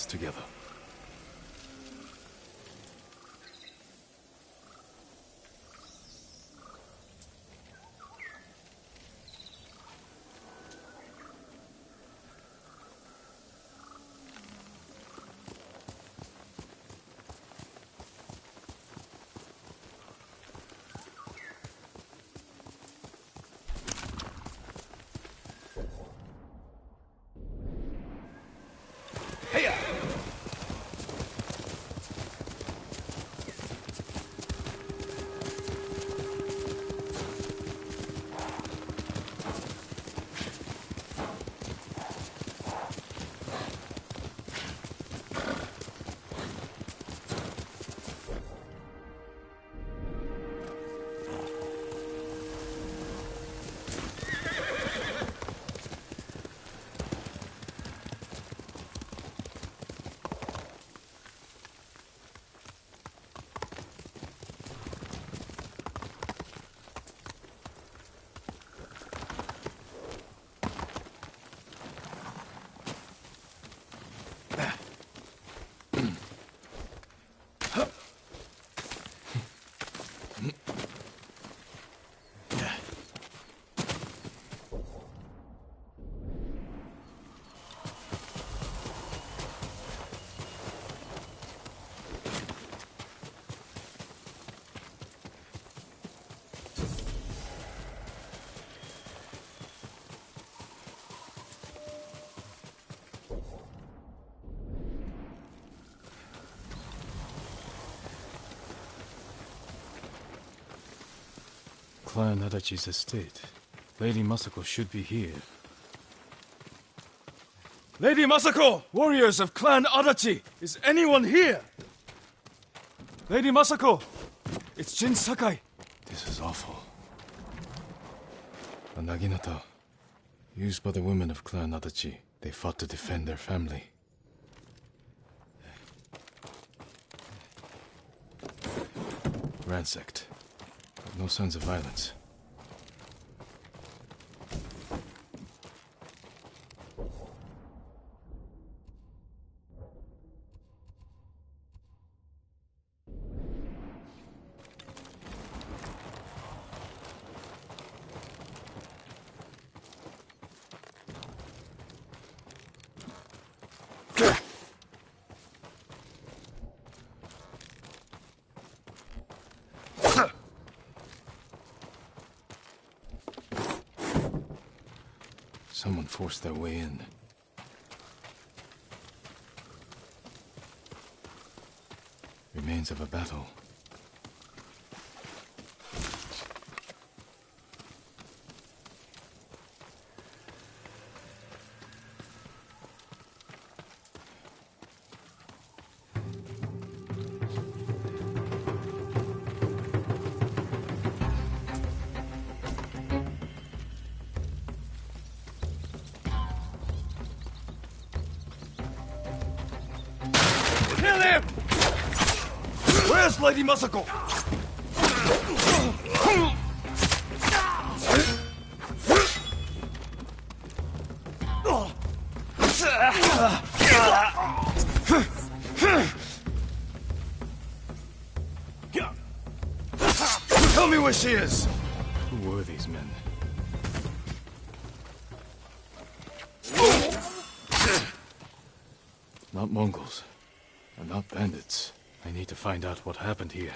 best together. Clan Adachi's estate. Lady Masako should be here. Lady Masako! Warriors of Clan Adachi! Is anyone here? Lady Masako! It's Jin Sakai. This is awful. A Naginata. Used by the women of Clan Adachi. They fought to defend their family. Ransacked. No signs of violence. Forced their way in. Remains of a battle. Kill him! Where's Lady Masako? Tell me where she is! Who were these men? Not Mongols. Not bandits. I need to find out what happened here.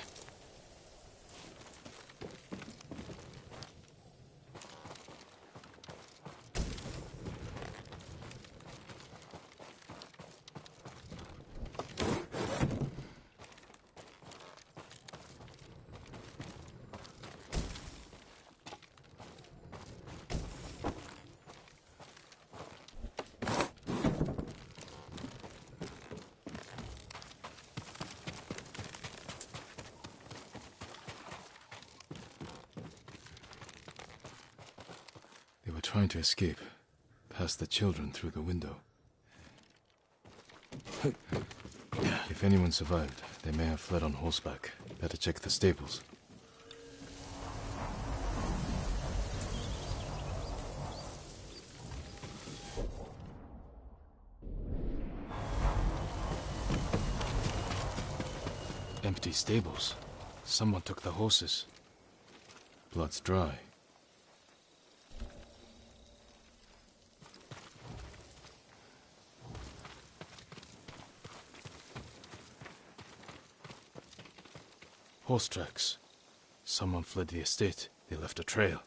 escape, past the children through the window. If anyone survived, they may have fled on horseback. Better check the stables. Empty stables. Someone took the horses. Blood's dry. Horse tracks. Someone fled the estate. They left a trail.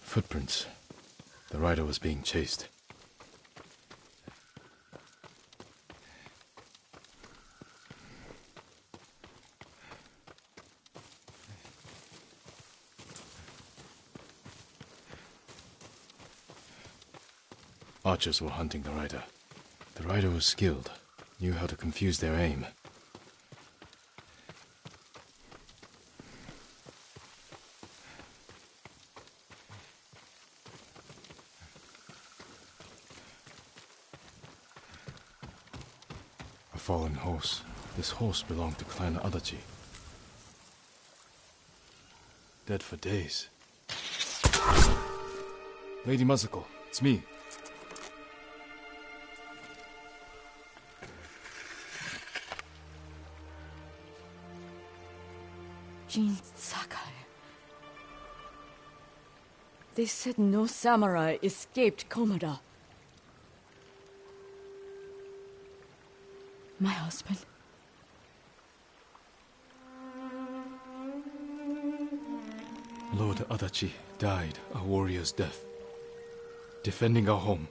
Footprints. The rider was being chased. Archers were hunting the rider. The rider was skilled, knew how to confuse their aim. A fallen horse. This horse belonged to Clan Adachi. Dead for days. Lady Masako, it's me, Jin Sakai. They said no samurai escaped Komoda. My husband. Lord Adachi died a warrior's death, defending our home.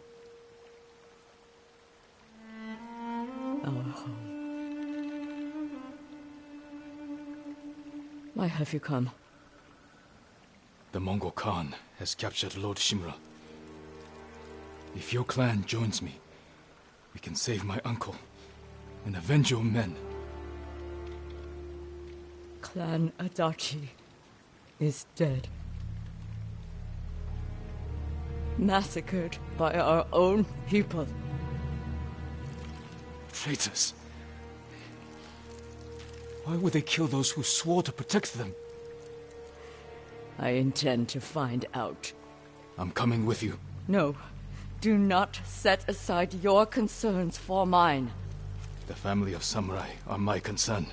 Why have you come? The Mongol Khan has captured Lord Shimura. If your clan joins me, we can save my uncle and avenge your men. Clan Adachi is dead. Massacred by our own people. Traitors. Why would they kill those who swore to protect them? I intend to find out. I'm coming with you. No, do not set aside your concerns for mine. The family of samurai are my concern.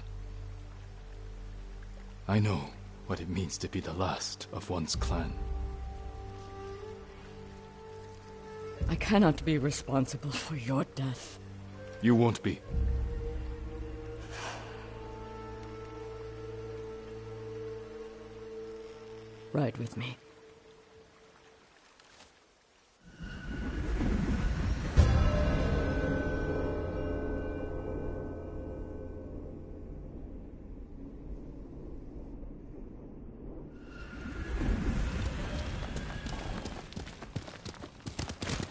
I know what it means to be the last of one's clan. I cannot be responsible for your death. You won't be. Ride with me.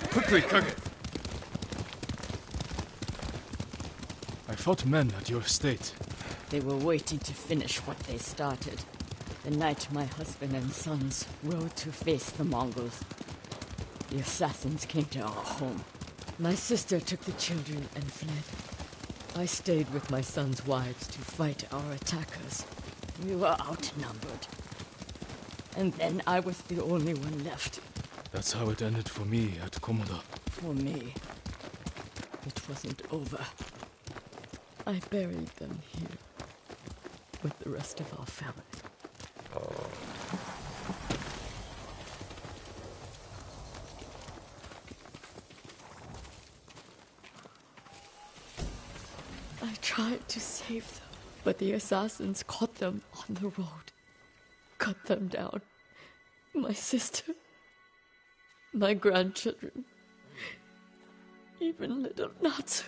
Quickly, Kage! I fought men at your estate. They were waiting to finish what they started. The night my husband and sons rode to face the Mongols. The assassins came to our home. My sister took the children and fled. I stayed with my sons' wives to fight our attackers. We were outnumbered. And then I was the only one left. That's how it ended for me at Komoda. For me, it wasn't over. I buried them here with the rest of our family. I tried to save them, but the assassins caught them on the road, cut them down. My sister, my grandchildren, even little Natsu.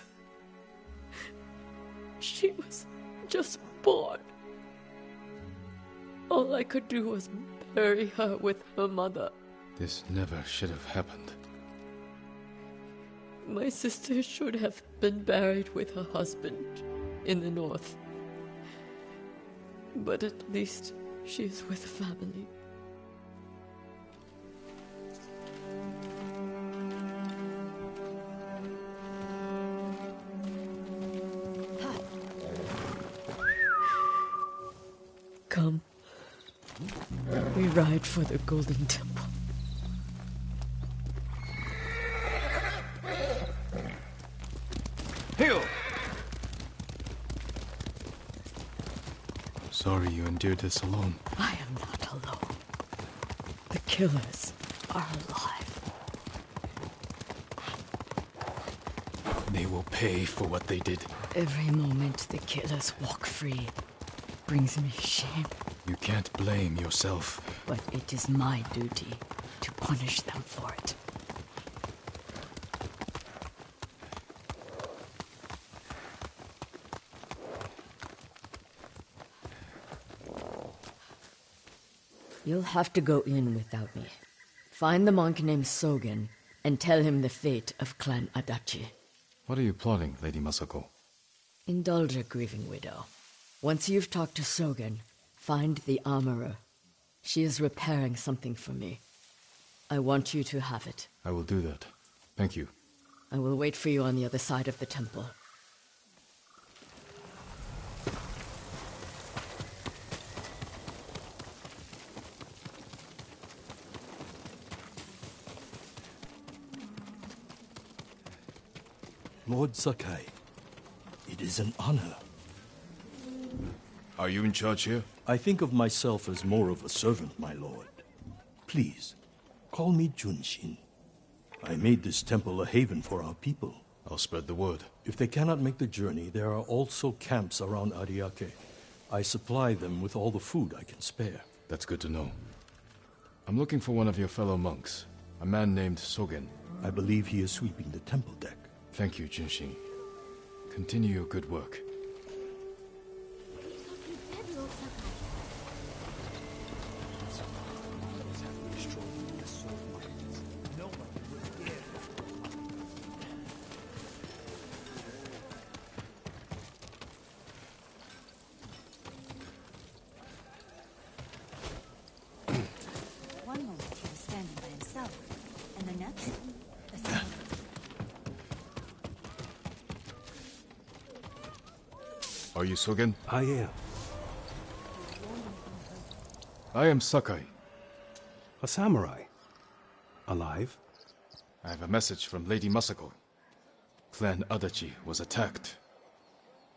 She was just born. All I could do was bury her with her mother. This never should have happened. My sister should have been buried with her husband in the north. But at least she is with family. Come. We ride for the Golden Temple. Endured this alone. I am not alone. The killers are alive. They will pay for what they did. Every moment the killers walk free brings me shame. You can't blame yourself. But it is my duty to punish them for it. You'll have to go in without me. Find the monk named Sogen and tell him the fate of Clan Adachi. What are you plotting, Lady Masako? Indulge a grieving widow. Once you've talked to Sogen, find the armorer. She is repairing something for me. I want you to have it. I will do that. Thank you. I will wait for you on the other side of the temple. Lord Sakai, it is an honor. Are you in charge here? I think of myself as more of a servant, my lord. Please, call me Junshin. I made this temple a haven for our people. I'll spread the word. If they cannot make the journey, there are also camps around Ariake. I supply them with all the food I can spare. That's good to know. I'm looking for one of your fellow monks, a man named Sogen. I believe he is sweeping the temple deck. Thank you, Junshin. Continue your good work. Sogen? I ah, am. I am Sakai. A samurai. Alive? I have a message from Lady Masako. Clan Adachi was attacked.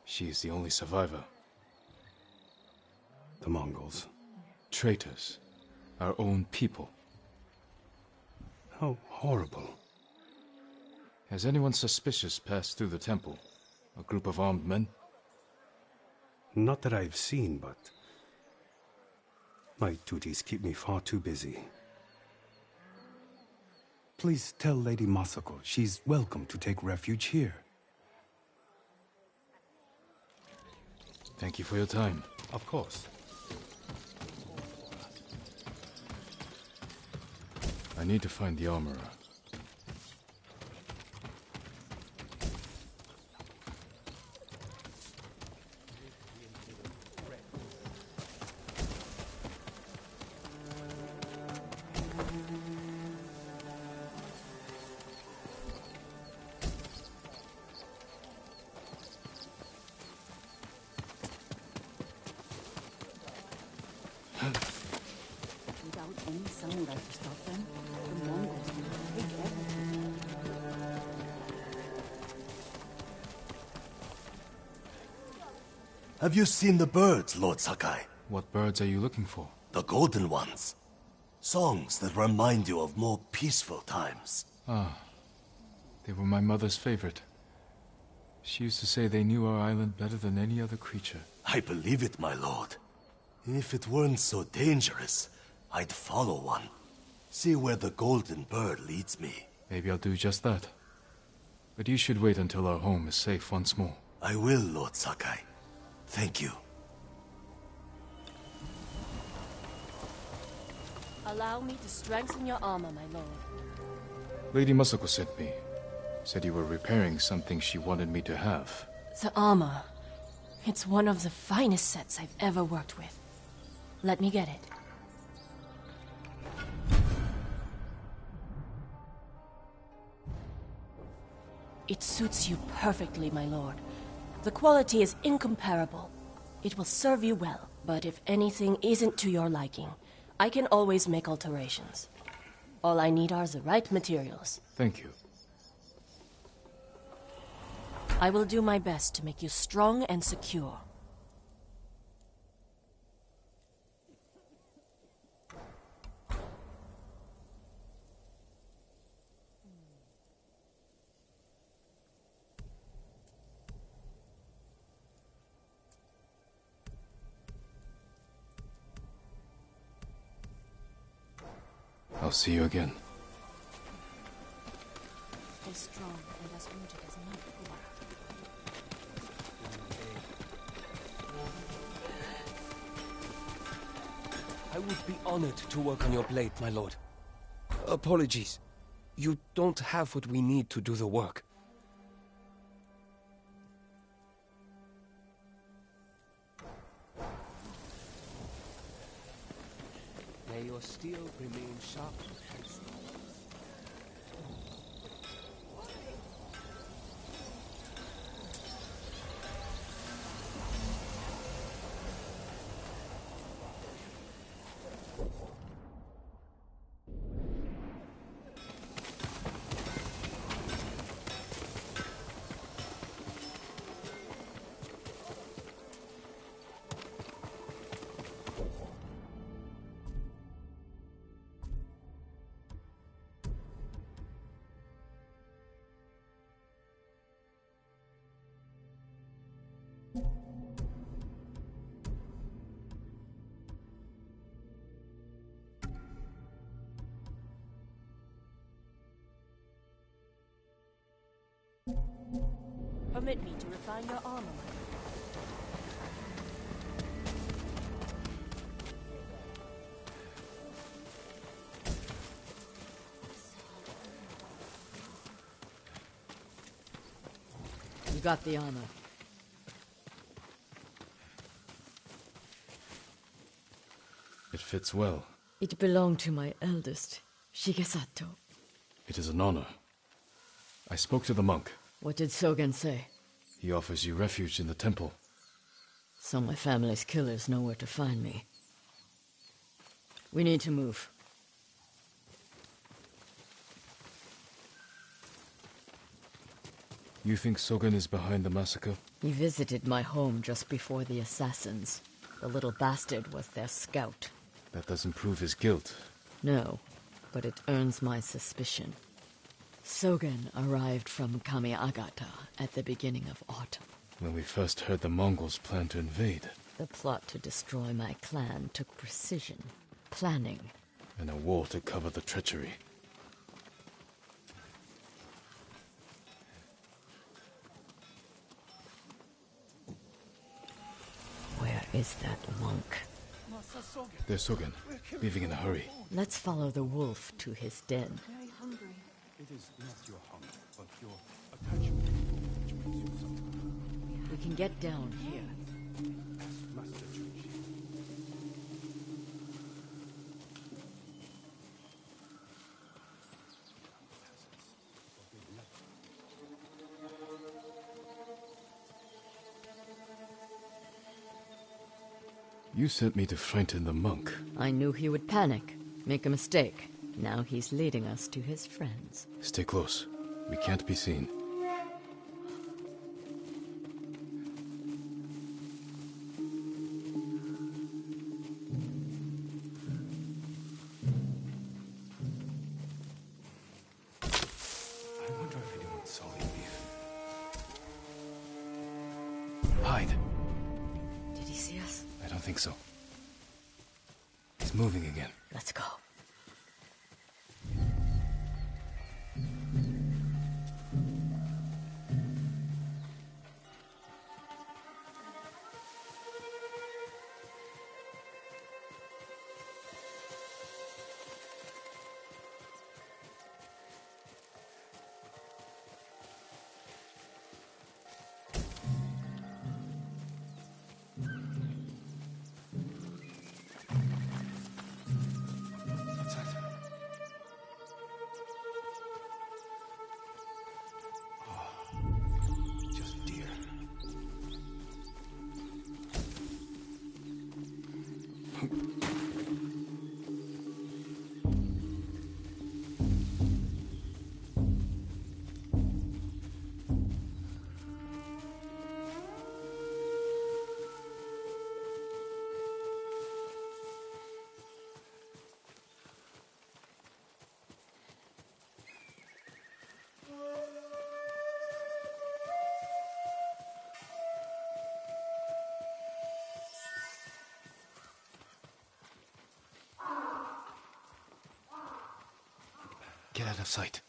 She is the only survivor. The Mongols. Traitors. Our own people. How horrible. Has anyone suspicious passed through the temple? A group of armed men? Not that I've seen, but. My duties keep me far too busy. Please tell Lady Masako she's welcome to take refuge here. Thank you for your time. Of course. I need to find the armorer. Have you seen the birds, Lord Sakai? What birds are you looking for? The golden ones. Songs that remind you of more peaceful times. Ah. They were my mother's favorite. She used to say they knew our island better than any other creature. I believe it, my lord. If it weren't so dangerous, I'd follow one. See where the golden bird leads me. Maybe I'll do just that. But you should wait until our home is safe once more. I will, Lord Sakai. Thank you. Allow me to strengthen your armor, my lord. Lady Masako sent me. Said you were repairing something she wanted me to have. The armor. It's one of the finest sets I've ever worked with. Let me get it. It suits you perfectly, my lord. The quality is incomparable. It will serve you well, but if anything isn't to your liking, I can always make alterations. All I need are the right materials. Thank you. I will do my best to make you strong and secure. See you again. As strong and as rooted as never before. I would be honored to work on your plate, my lord. Apologies. You don't have what we need to do the work. Your steel remains sharp me to refine your armor. You got the armor. It fits well. It belonged to my eldest, Shigesato. It is an honor. I spoke to the monk. What did Sogen say? He offers you refuge in the temple. So my family's killers know where to find me. We need to move. You think Sogen is behind the massacre? He visited my home just before the assassins. The little bastard was their scout. That doesn't prove his guilt. No, but it earns my suspicion. Sogen arrived from Kamiagata at the beginning of autumn. When we first heard the Mongols plan to invade, The plot to destroy my clan took precision, planning. and a war to cover the treachery. Where is that monk? There's Sogen, leaving in a hurry. Let's follow the wolf to his den. Can get down here. Ask Master Junshin. You sent me to frighten the monk. I knew he would panic, make a mistake. Now he's leading us to his friends. Stay close. We can't be seen. Of sight.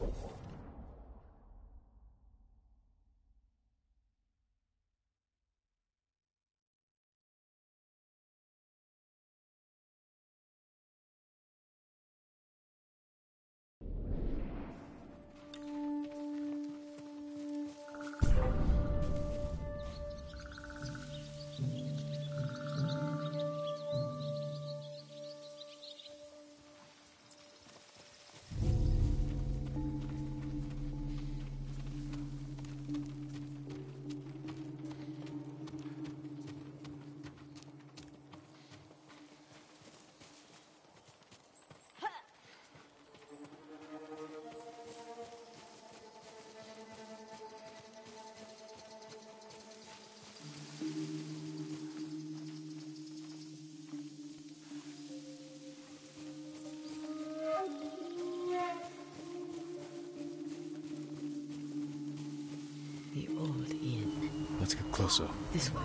Let's get closer. This way.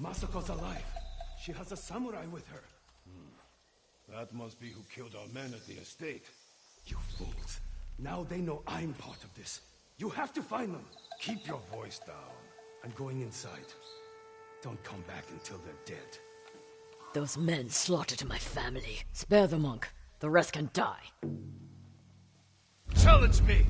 Masako's alive. She has a samurai with her. Hmm. That must be who killed our men at the estate. You fools. Now they know I'm part of this. You have to find them. Keep your voice down. I'm going inside. Don't come back until they're dead. Those men slaughtered my family. Spare the monk. The rest can die. Challenge me!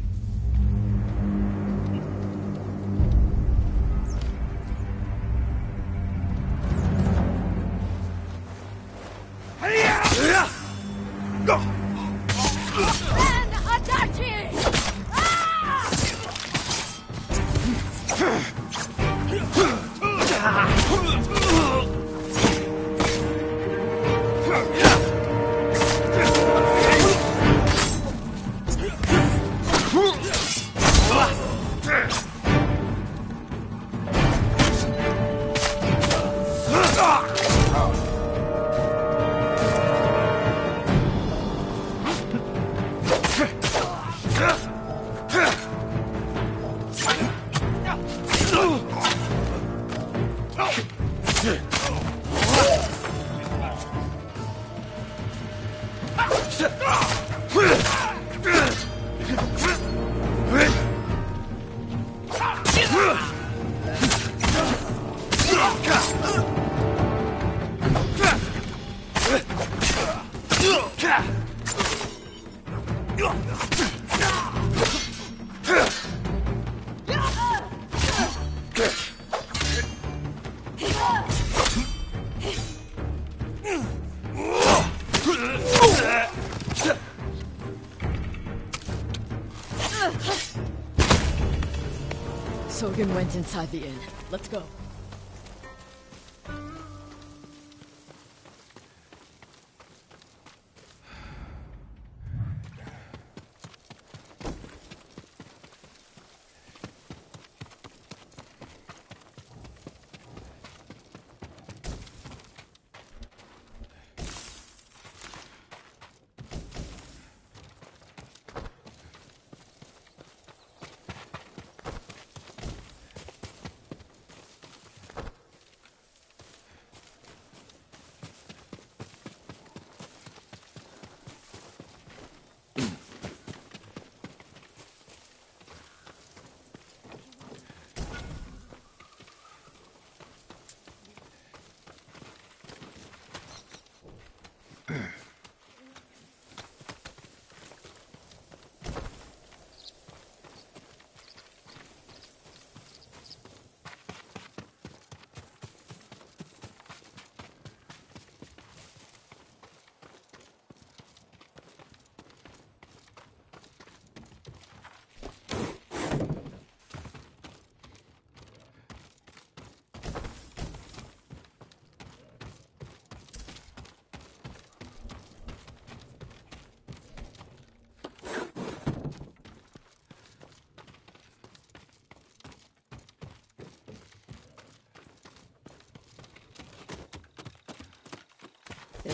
Sogen went inside the inn. Let's go.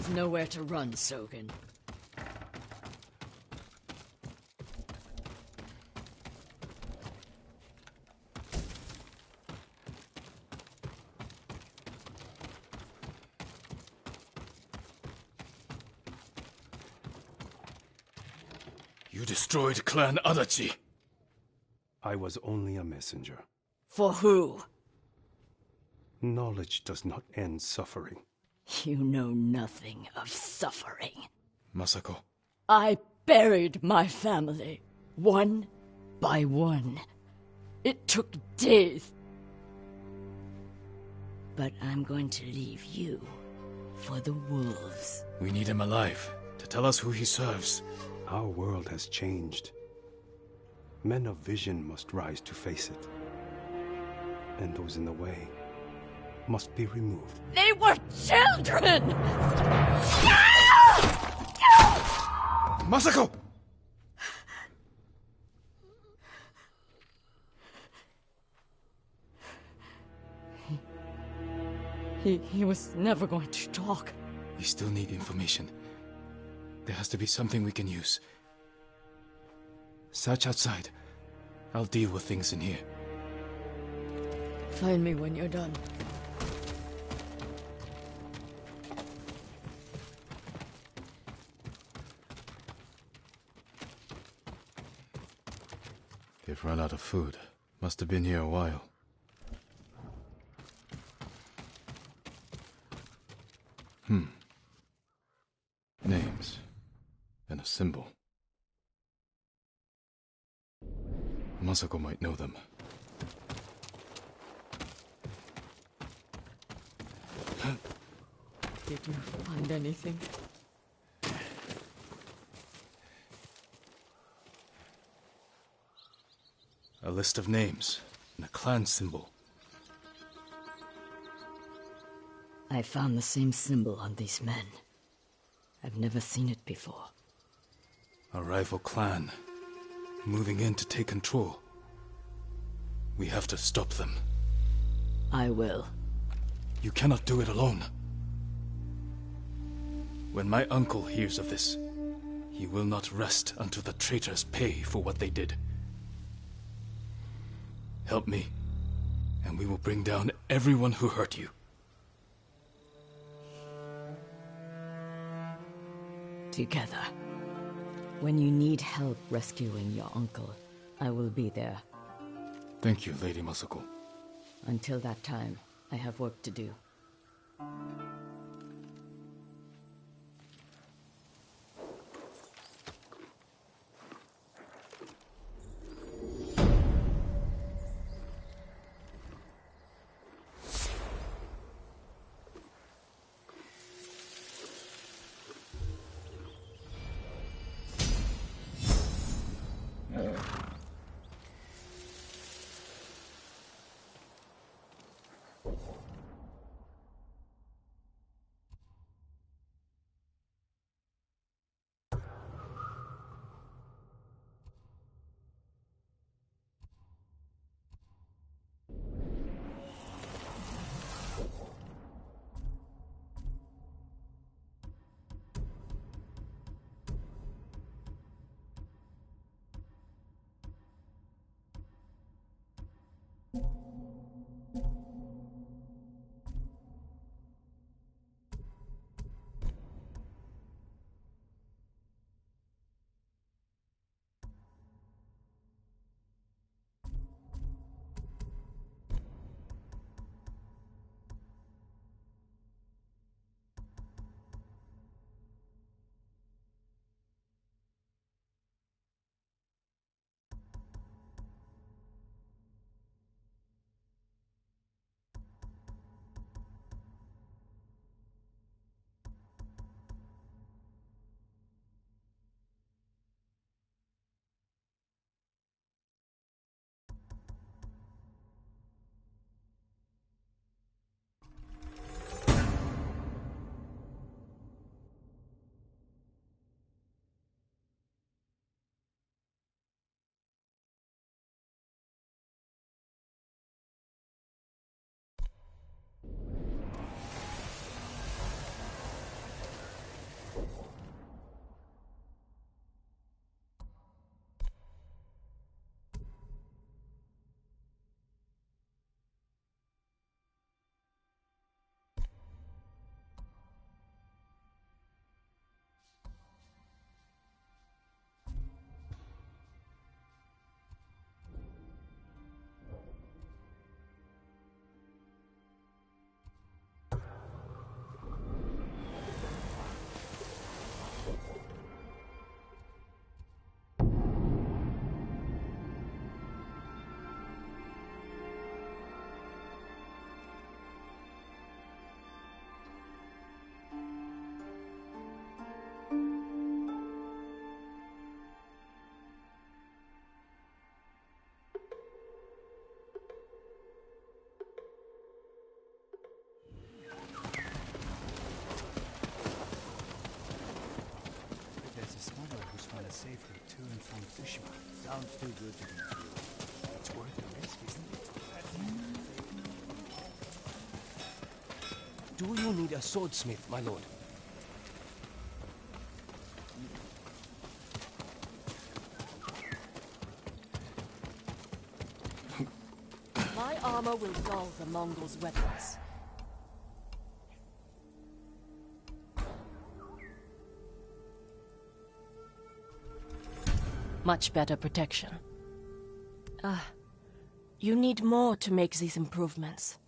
have nowhere to run, Sogen. You destroyed Clan Adachi. I was only a messenger. For who? Knowledge does not end suffering. You know nothing of suffering. Masako, I buried my family, one by one. It took days. But I'm going to leave you for the wolves. we need him alive to tell us who he serves. Our world has changed. Men of vision must rise to face it. And those in the way must be removed. They were children! Masako! He, he was never going to talk. We still need information. There has to be something we can use. Search outside. I'll deal with things in here. Find me when you're done. They've run out of food. Must have been here a while. Hmm. Names. And a symbol. Masako might know them. Did you find anything? A list of names and a clan symbol. I found the same symbol on these men. I've never seen it before. A rival clan. Moving in to take control. We have to stop them. I will. You cannot do it alone. When my uncle hears of this, he will not rest until the traitors pay for what they did. Help me, and we will bring down everyone who hurt you. Together. When you need help rescuing your uncle, I will be there. Thank you, Lady Masako. Until that time, I have work to do. Sounds too good to be true. It's worth the risk, isn't it? Do you need a swordsmith, my lord? My armor will dull the Mongols' weapons. Much better protection. Ah, you need more to make these improvements.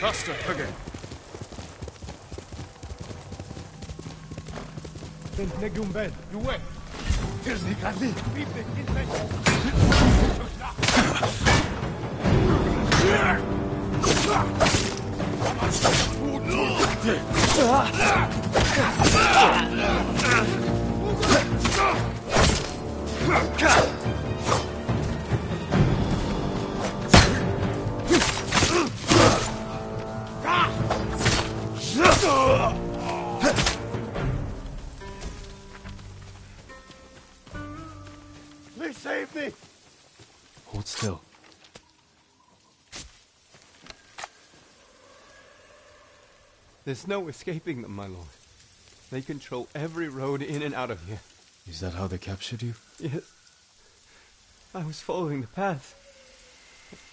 Faster, again. Ten Negumbed, you wait. Here's the Kali. There's no escaping them, my lord. They control every road in and out of here. Is that how they captured you? Yes. I was following the path.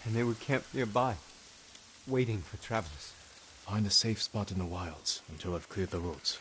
And they were camped nearby, waiting for travelers. Find a safe spot in the wilds until I've cleared the roads.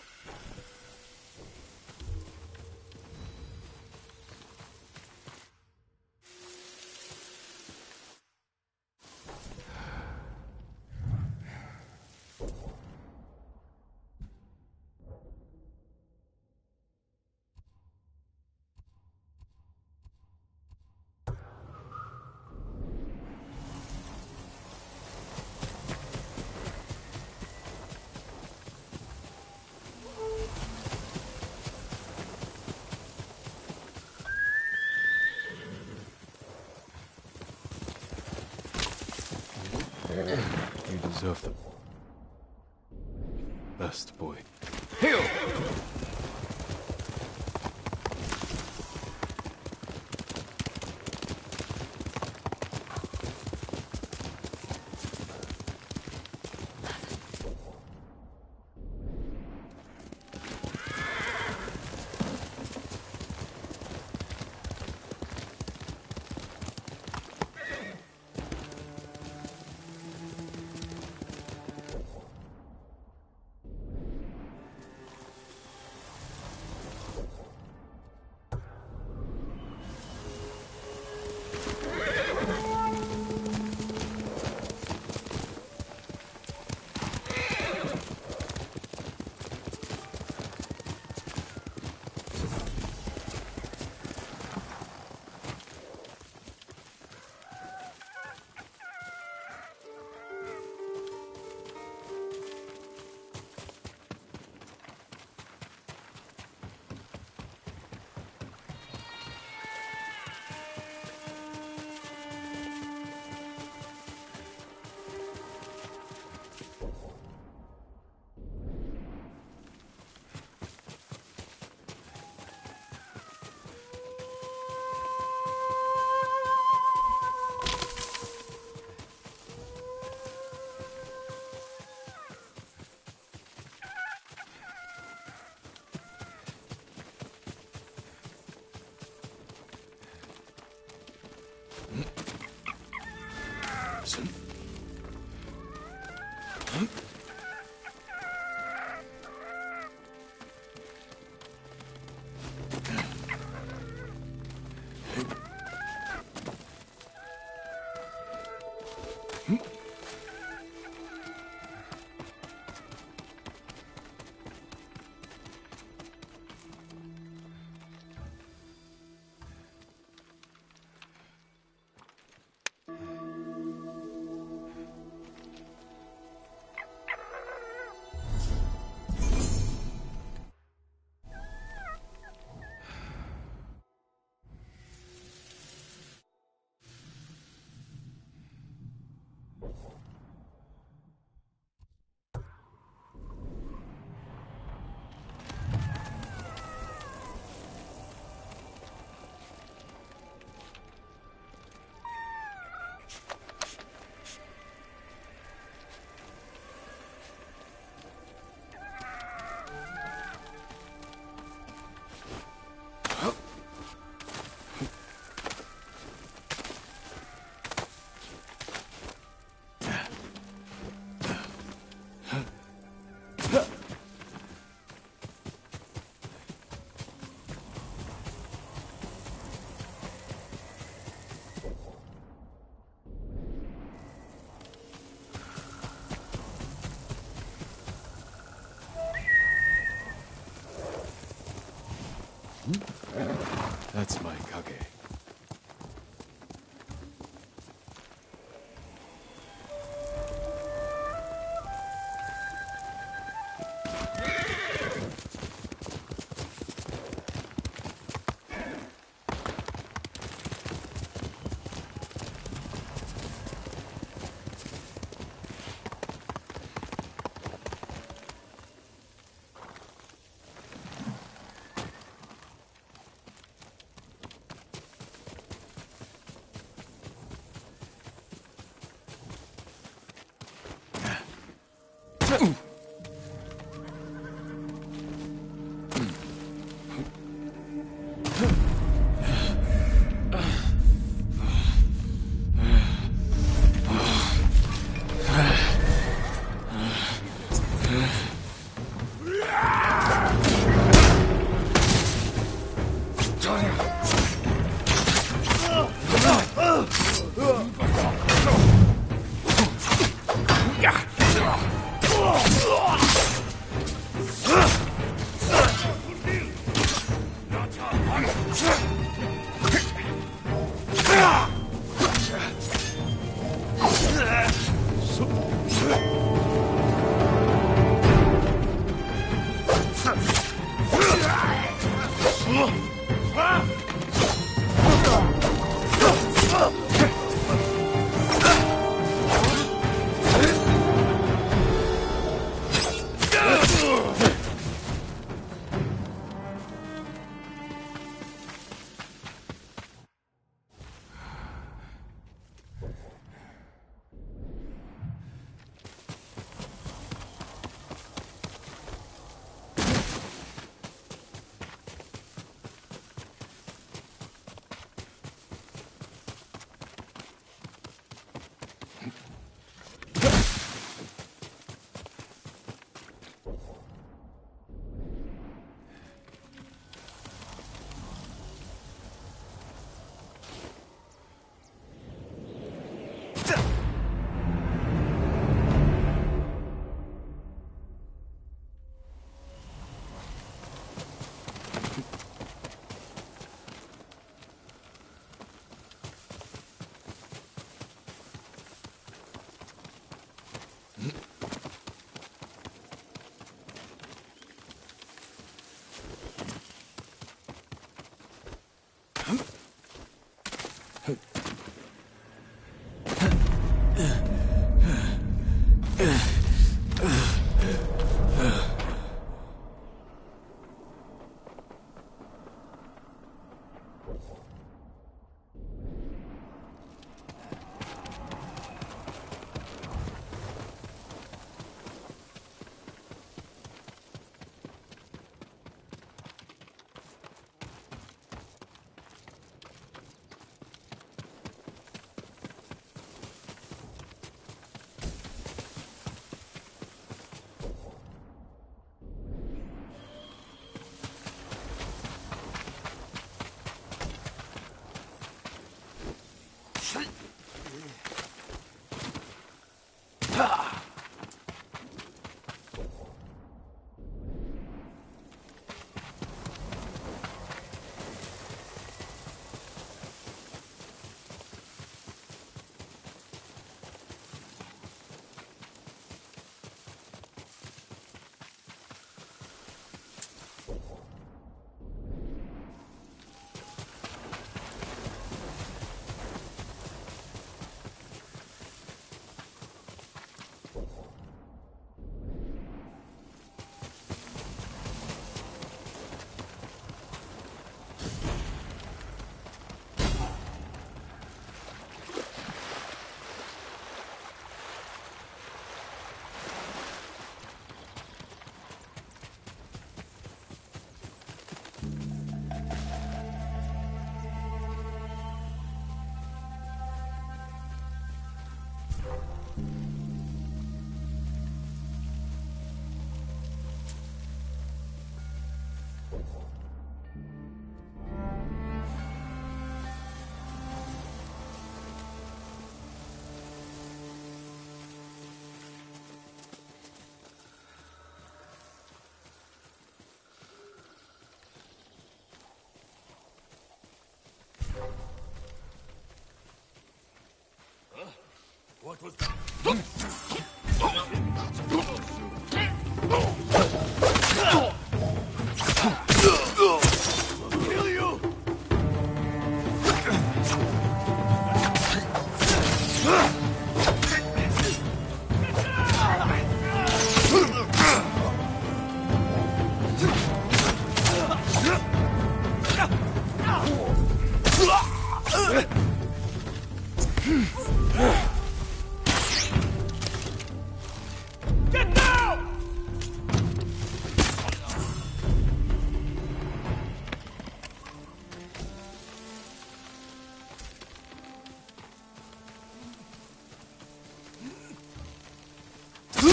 What was that?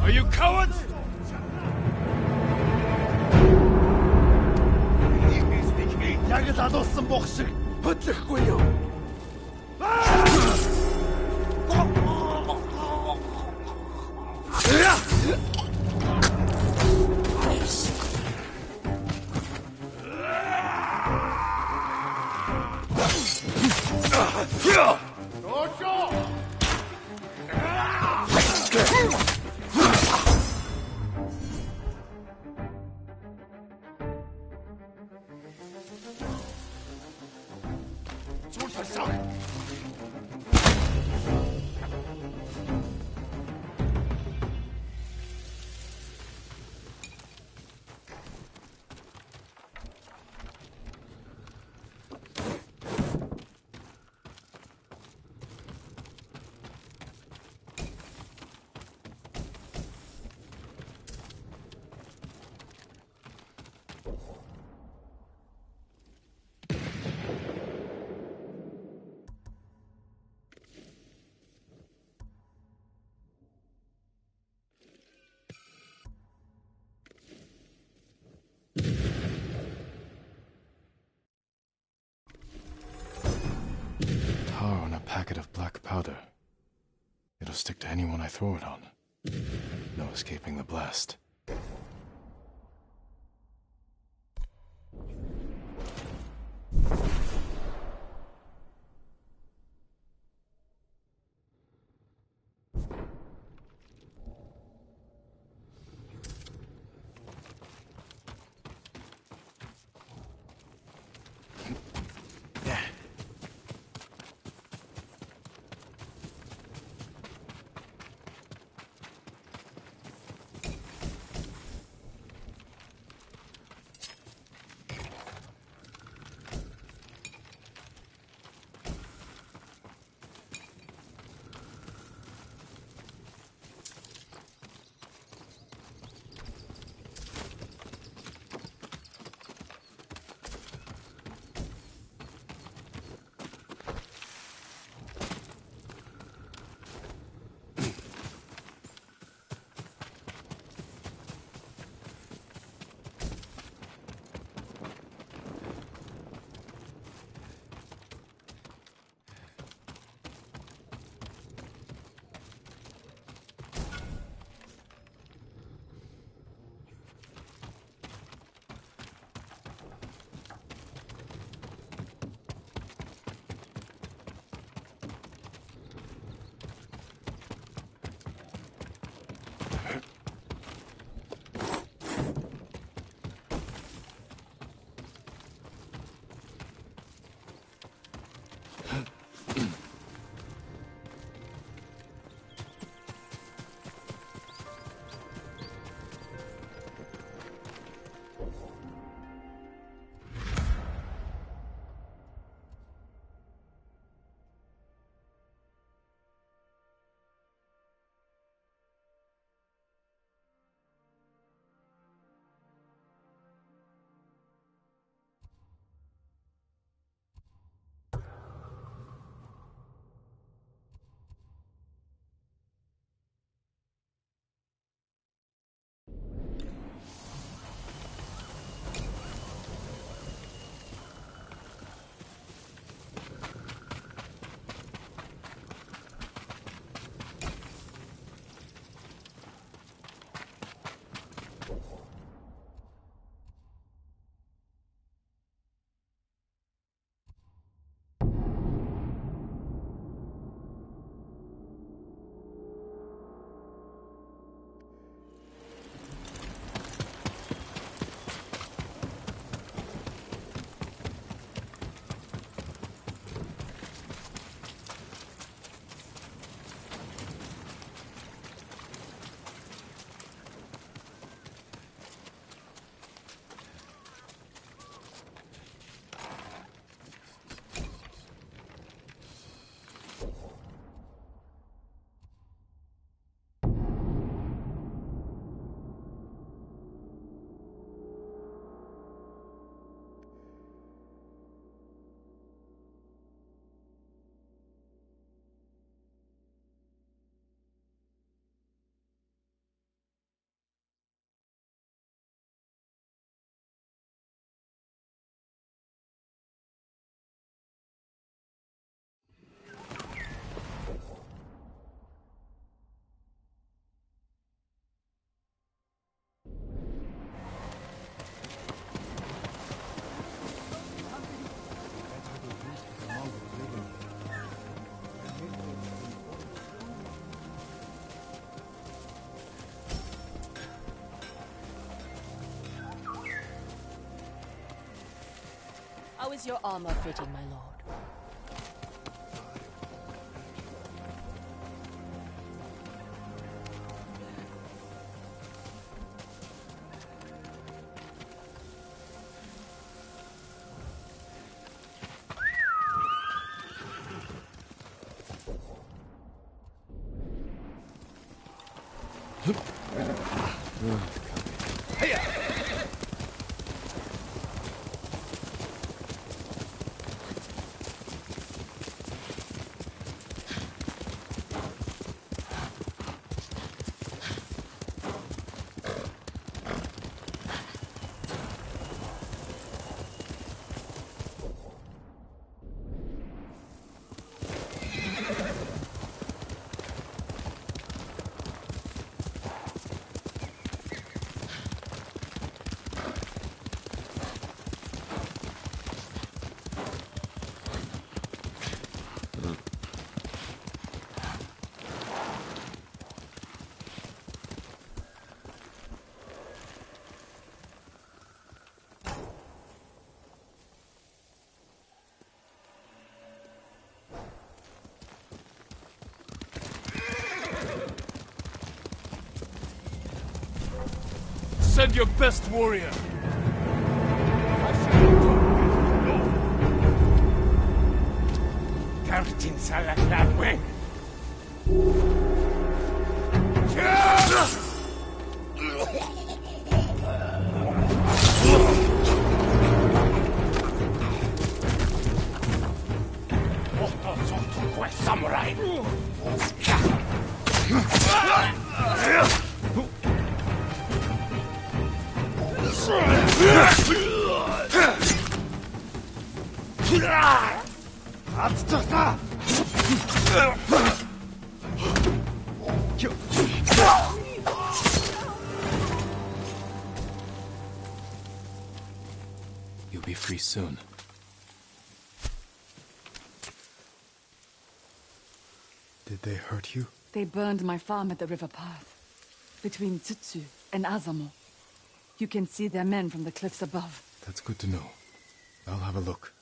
Are you cowards? Яг л алуулсан бох шиг хөдлөхгүй юу? Stick to anyone I throw it on. No escaping the blast. Is your armor fitting, my Send your best warrior. Captain Salaknatwe. Samurai. You'll be free soon. Did they hurt you? They burned my farm at the river path, between Tsutsu and Azamo. You can see their men from the cliffs above. That's good to know. I'll have a look.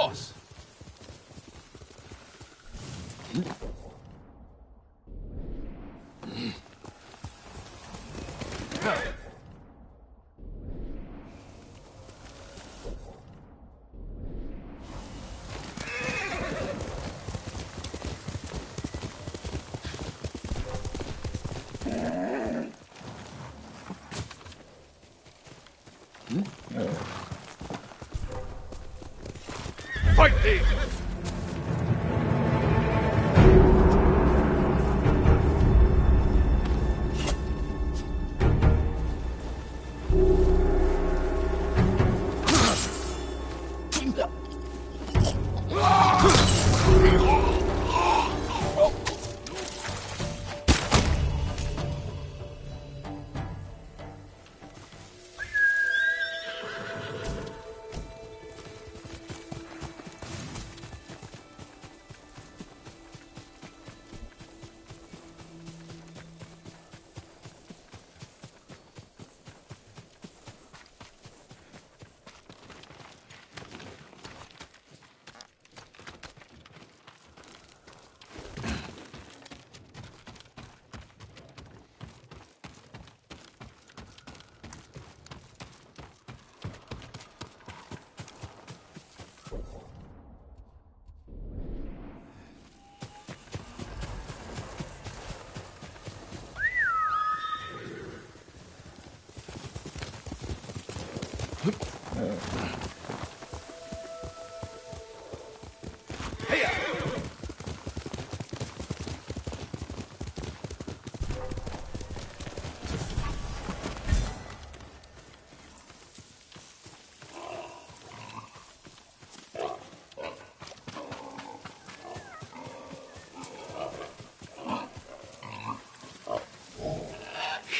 Horse! Fight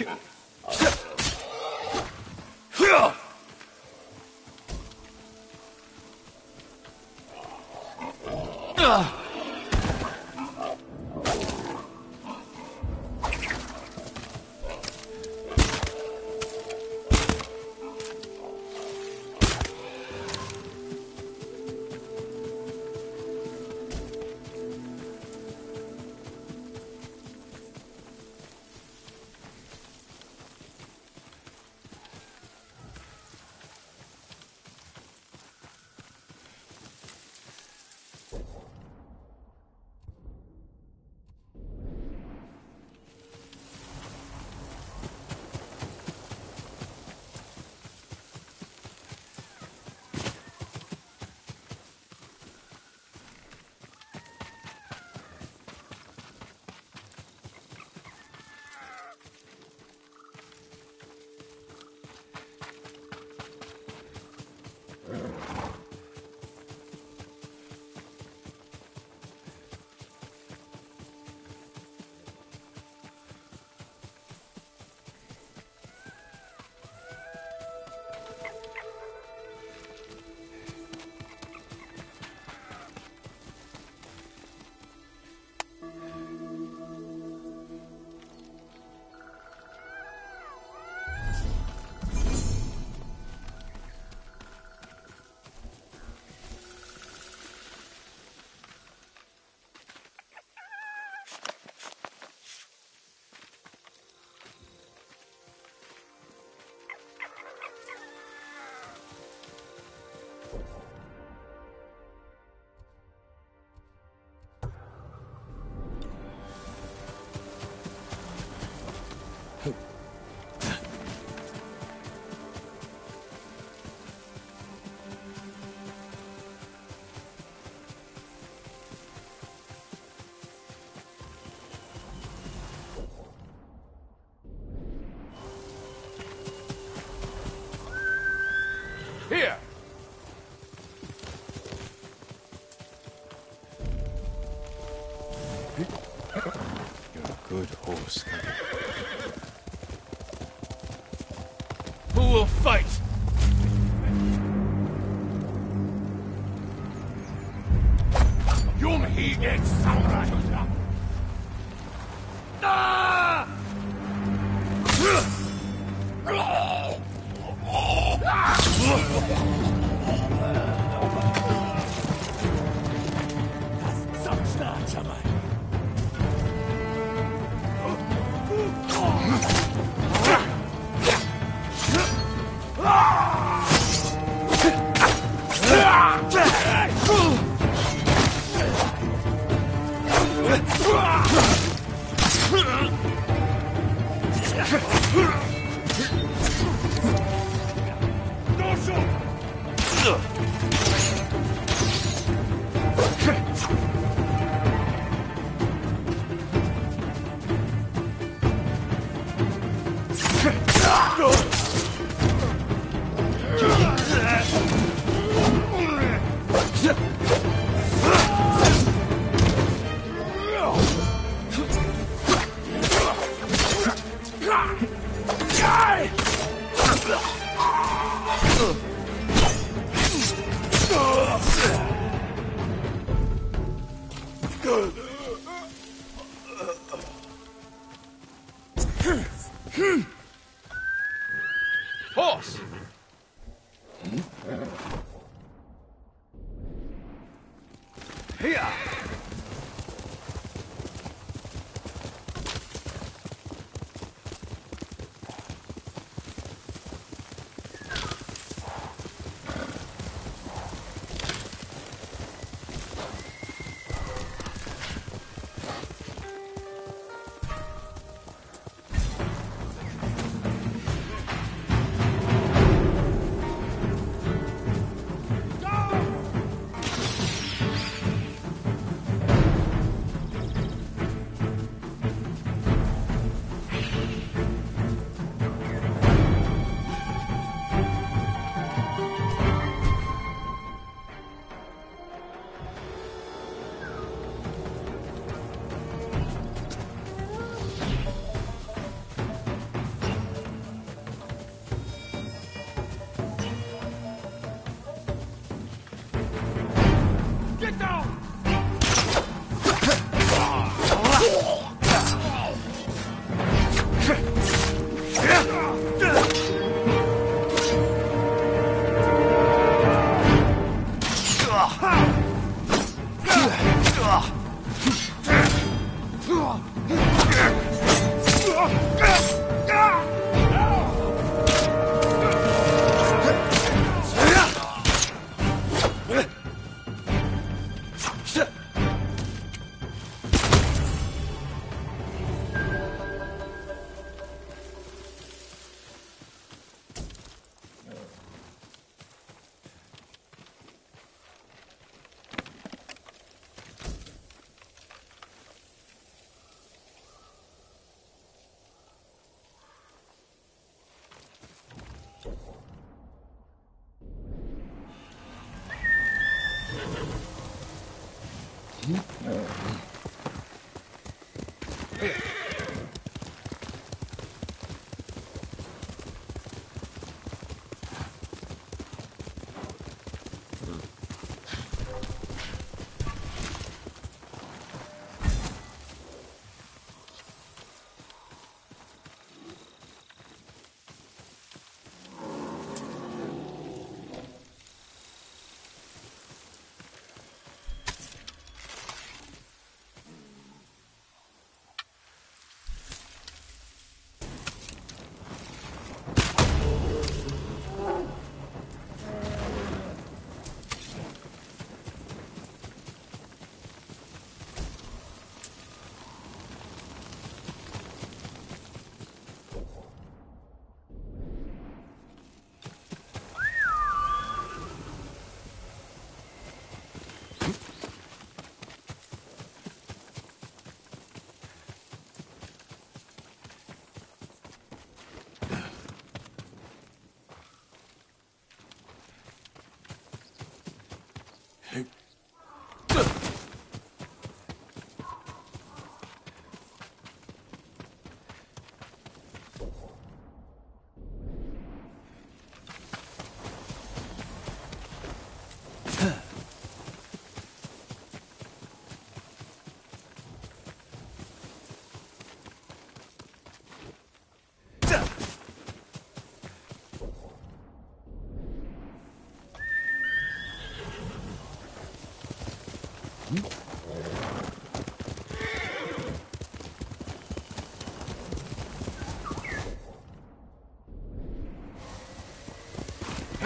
thee! Here! Who will fight?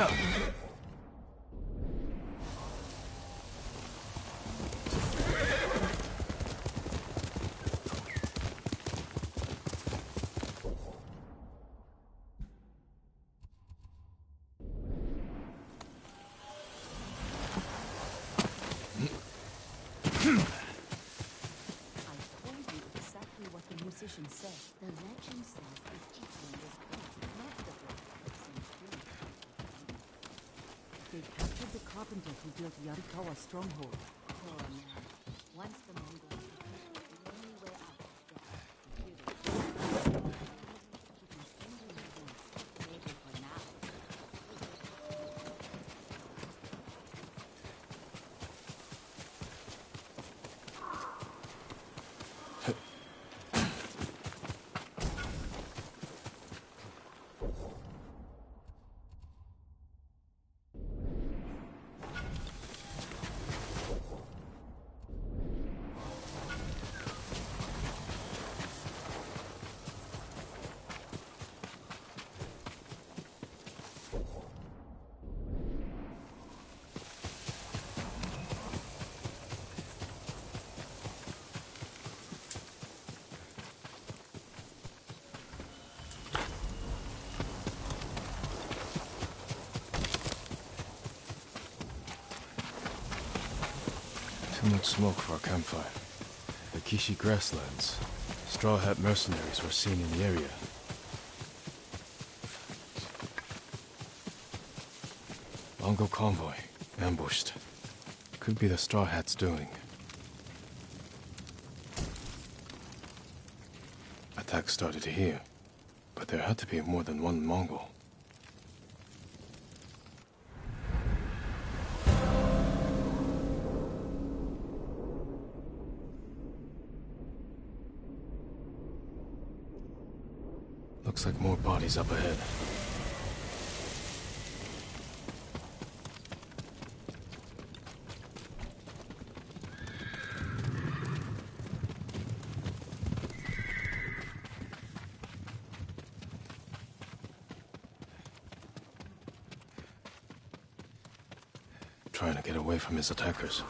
I told you exactly what the musician said. The legend says his chieftain was killed, not the black person killed. They captured the carpenter who built Yarikawa stronghold. Poor man. Once the Mongols retreat, the only way out is death. Keep him still in the woods. Maybe for now. Smoke for a campfire. The Kishi grasslands. Straw Hat mercenaries were seen in the area. Mongol convoy, ambushed. Could be the Straw Hats doing. Attack started here, but there had to be more than one Mongol. Bodies up ahead. Trying to get away from his attackers.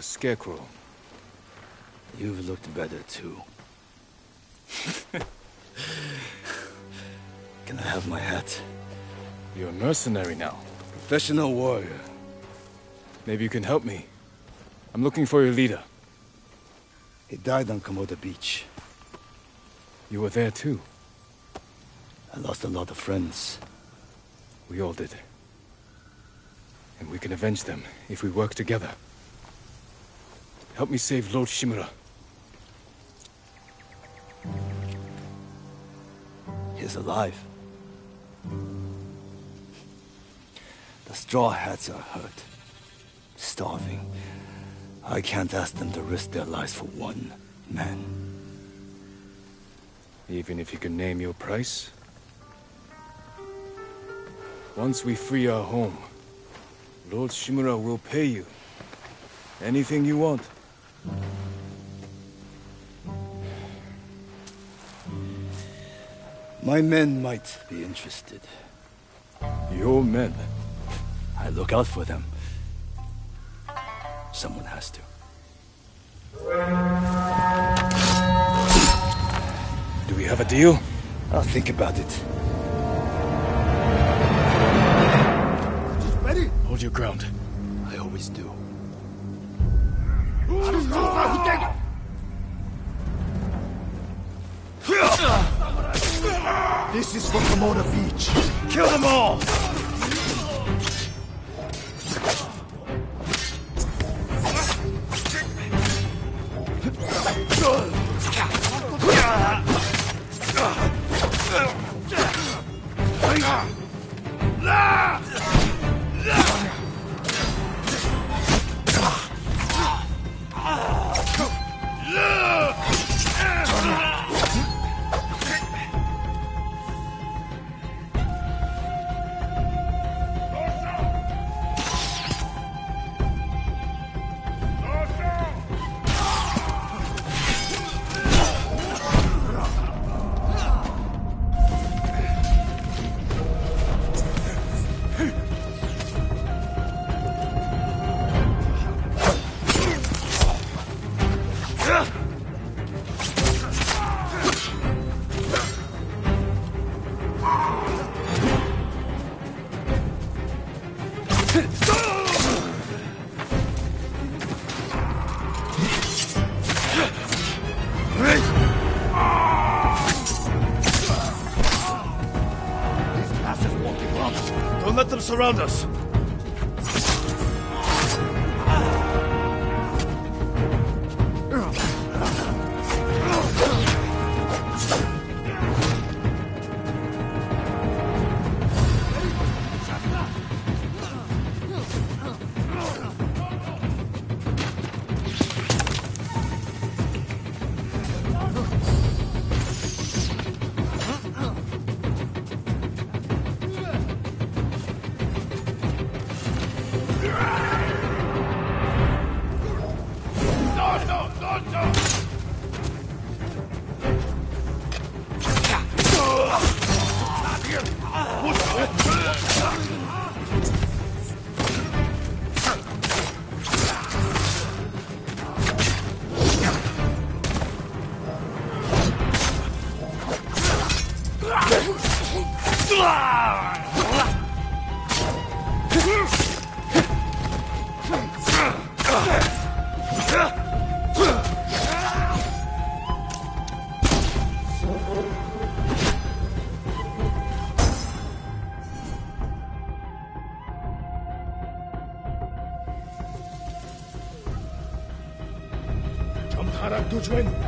A scarecrow. You've looked better too. Can I have my hat? You're a mercenary now. Professional warrior. Maybe you can help me. I'm looking for your leader. He died on Komoda Beach. You were there too. I lost a lot of friends. We all did. And we can avenge them if we work together. Help me save Lord Shimura. He's alive. The Straw Hats are hurt. Starving. I can't ask them to risk their lives for one man. Even if you can name your price? Once we free our home, Lord Shimura will pay you. Anything you want. My men might be interested. Your men? I look out for them. Someone has to. Do we have a deal? I'll think about it. Ready? Hold your ground. This is for Komoda Beach. Kill them all! Surround us. join them.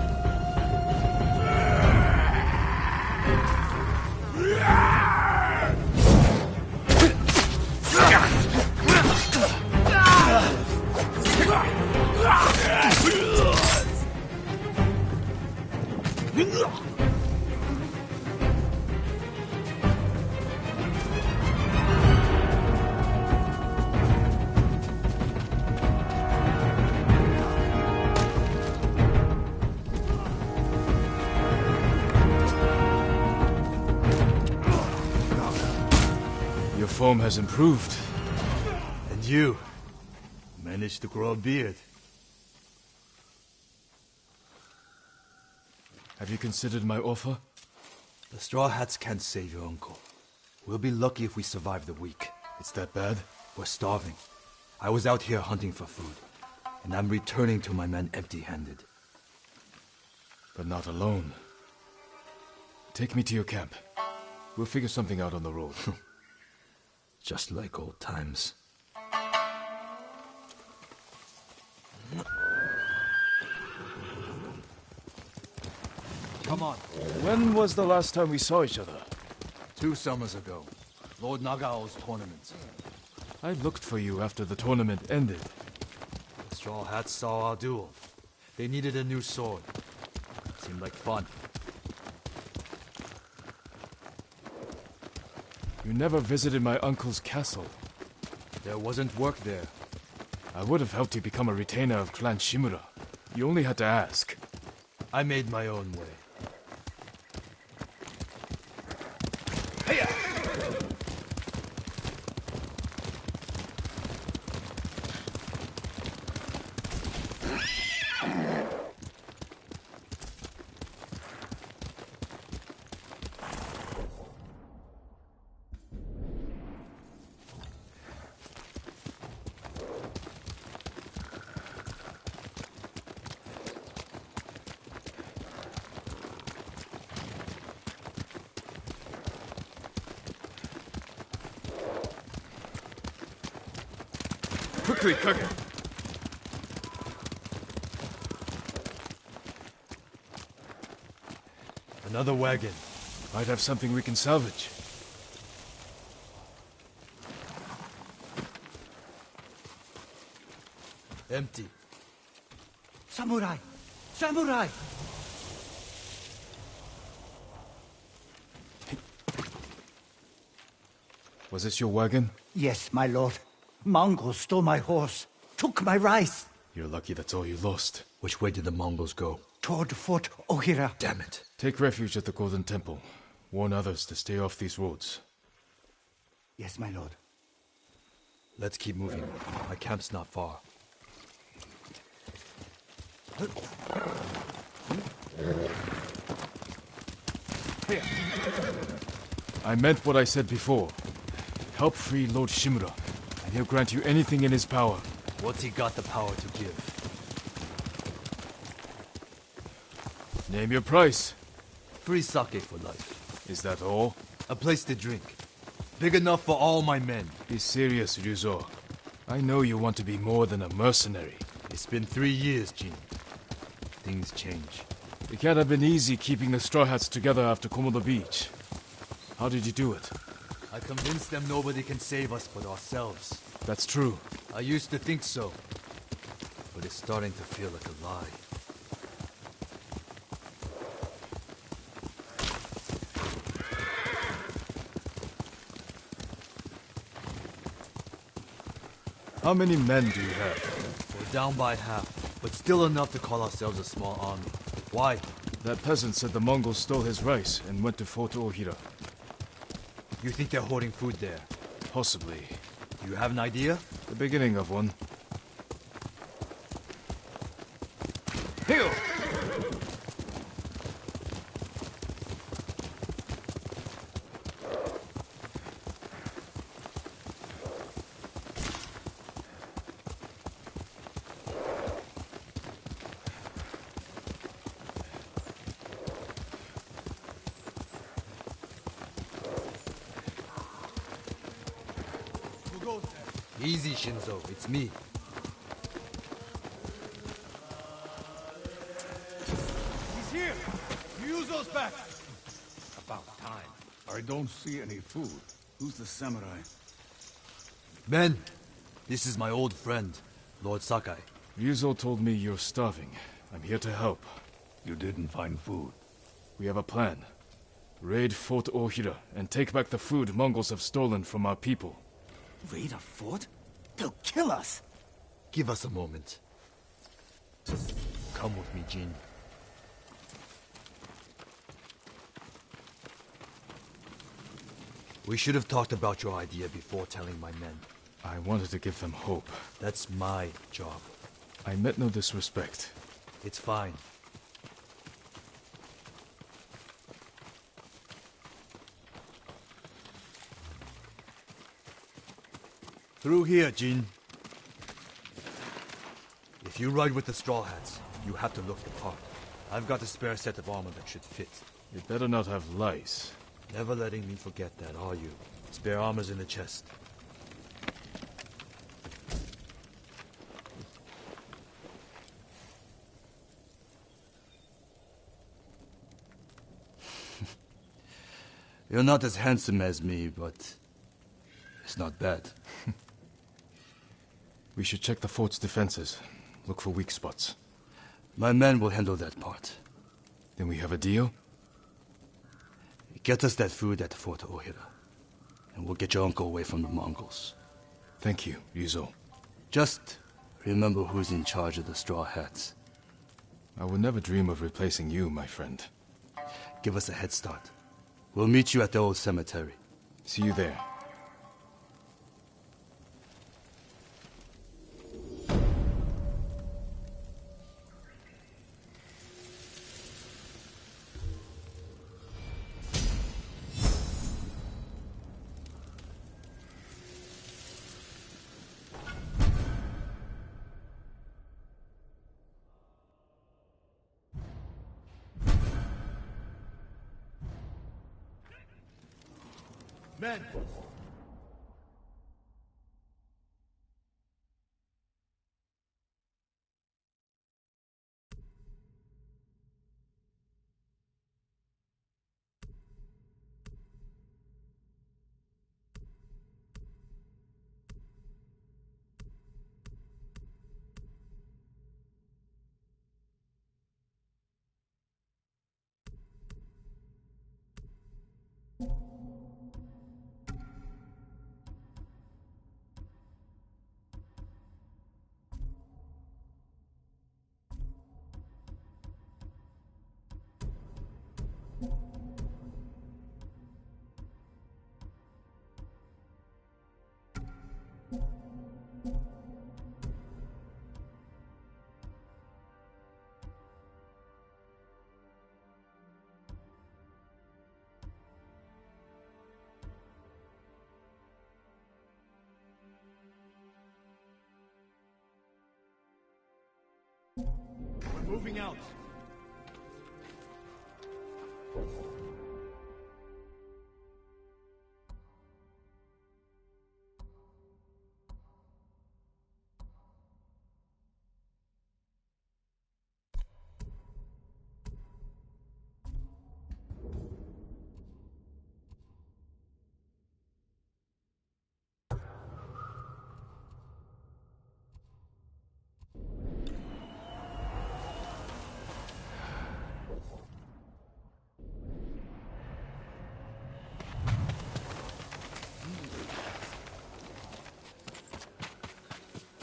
Has improved. And you managed to grow a beard. Have you considered my offer? The Straw Hats can't save your uncle. We'll be lucky if we survive the week. It's that bad? We're starving. I was out here hunting for food, and I'm returning to my men empty-handed. But not alone. Take me to your camp. We'll figure something out on the road. Just like old times. Come on. When was the last time we saw each other? Two summers ago. Lord Nagao's tournament. I looked for you after the tournament ended. The Straw Hats saw our duel. They needed a new sword. Seemed like fun. You never visited my uncle's castle. There wasn't work there. I would have helped you become a retainer of Clan Shimura. You only had to ask. I made my own way. Another wagon. Might have something we can salvage. Empty. Samurai! Samurai! Was this your wagon? Yes, my lord. Mongols stole my horse, took my rice. You're lucky that's all you lost. Which way did the Mongols go? Toward Fort Ohira. Damn it. Take refuge at the Golden Temple. Warn others to stay off these roads. Yes, my lord. Let's keep moving. My camp's not far. I meant what I said before. Help free Lord Shimura, and he'll grant you anything in his power. What's he got the power to give? Name your price. Free sake for life. Is that all? A place to drink. Big enough for all my men. Be serious, Ryuzo. I know you want to be more than a mercenary. It's been three years, Jin. Things change. It can't have been easy keeping the Straw Hats together after Komoda Beach. How did you do it? I convinced them nobody can save us but ourselves. That's true. I used to think so. But it's starting to feel like a lie. How many men do you have? We're down by half, but still enough to call ourselves a small army. Why? That peasant said the Mongols stole his rice and went to Fort Ohira. You think they're hoarding food there? Possibly. Do you have an idea? The beginning of one. Hail! Easy, Shinzo. It's me. He's here! Ryuzo's back! About time. I don't see any food. Who's the samurai? Men, this is my old friend, Lord Sakai. Ryuzo told me you're starving. I'm here to help. You didn't find food. We have a plan. Raid Fort Ohira and take back the food Mongols have stolen from our people. Raid a fort? They'll kill us! Give us a moment. Come with me, Jin. We should have talked about your idea before telling my men. I wanted to give them hope. That's my job. I meant no disrespect. It's fine. Through here, Jin. If you ride with the Straw Hats, you have to look the part. I've got a spare set of armor that should fit. You better not have lice. Never letting me forget that, are you? Spare armor's in the chest. You're not as handsome as me, but it's not bad. We should check the fort's defenses. Look for weak spots. My men will handle that part. Then we have a deal? Get us that food at the Fort Ohira, and we'll get your uncle away from the Mongols. Thank you, Ryuzo. Just remember who's in charge of the Straw Hats. I would never dream of replacing you, my friend. Give us a head start. We'll meet you at the old cemetery. See you there. We're moving out.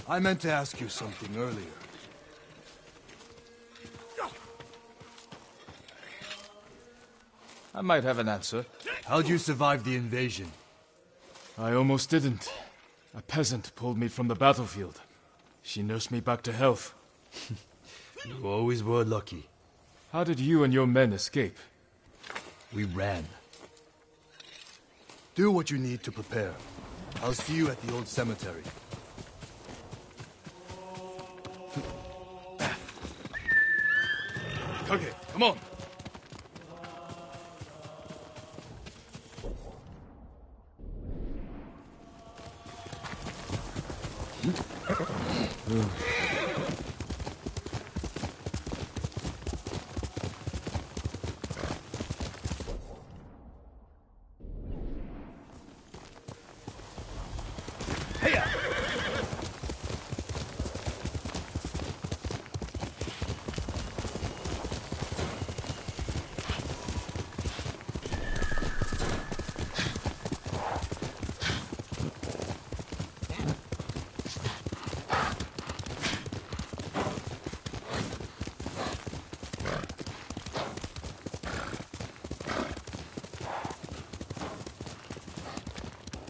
I meant to ask you something earlier. I might have an answer. How'd you survive the invasion? I almost didn't. A peasant pulled me from the battlefield. She nursed me back to health. You always were lucky. How did you and your men escape? We ran. Do what you need to prepare. I'll see you at the old cemetery. Kage, come on. Hmm?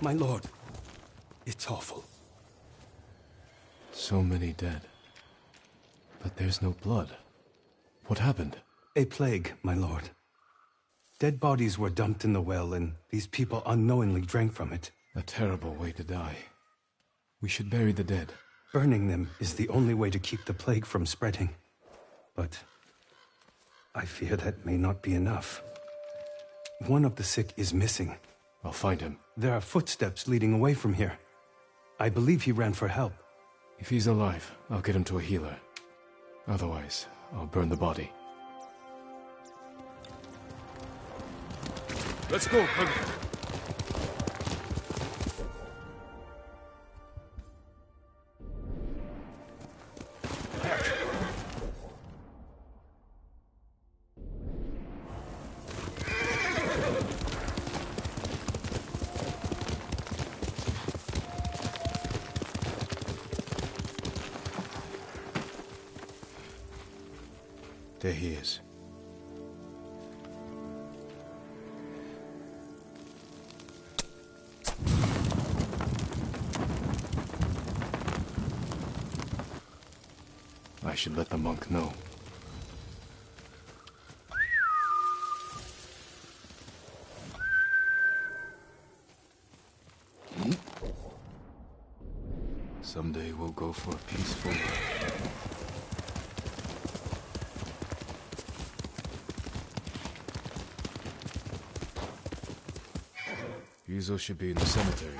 My lord. It's awful. So many dead. But there's no blood. What happened? A plague, my lord. Dead bodies were dumped in the well, and these people unknowingly drank from it. A terrible way to die. We should bury the dead. Burning them is the only way to keep the plague from spreading. But I fear that may not be enough. One of the sick is missing. I'll find him. There are footsteps leading away from here. I believe he ran for help. If he's alive, I'll get him to a healer. Otherwise, I'll burn the body. Let's go, Pug. Go for a peaceful Ryuzo should be in the cemetery.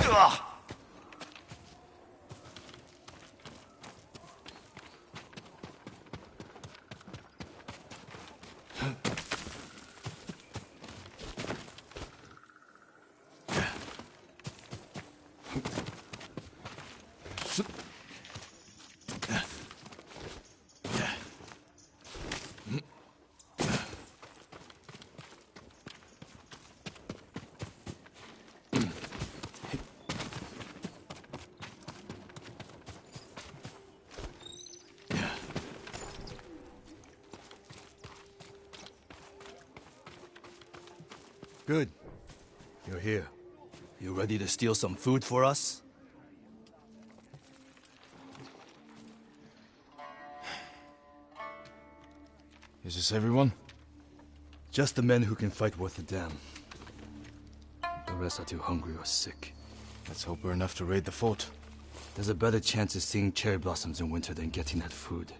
Good. You're here. You ready to steal some food for us? Is this everyone? Just the men who can fight worth a damn. The rest are too hungry or sick. Let's hope we're enough to raid the fort. There's a better chance of seeing cherry blossoms in winter than getting that food.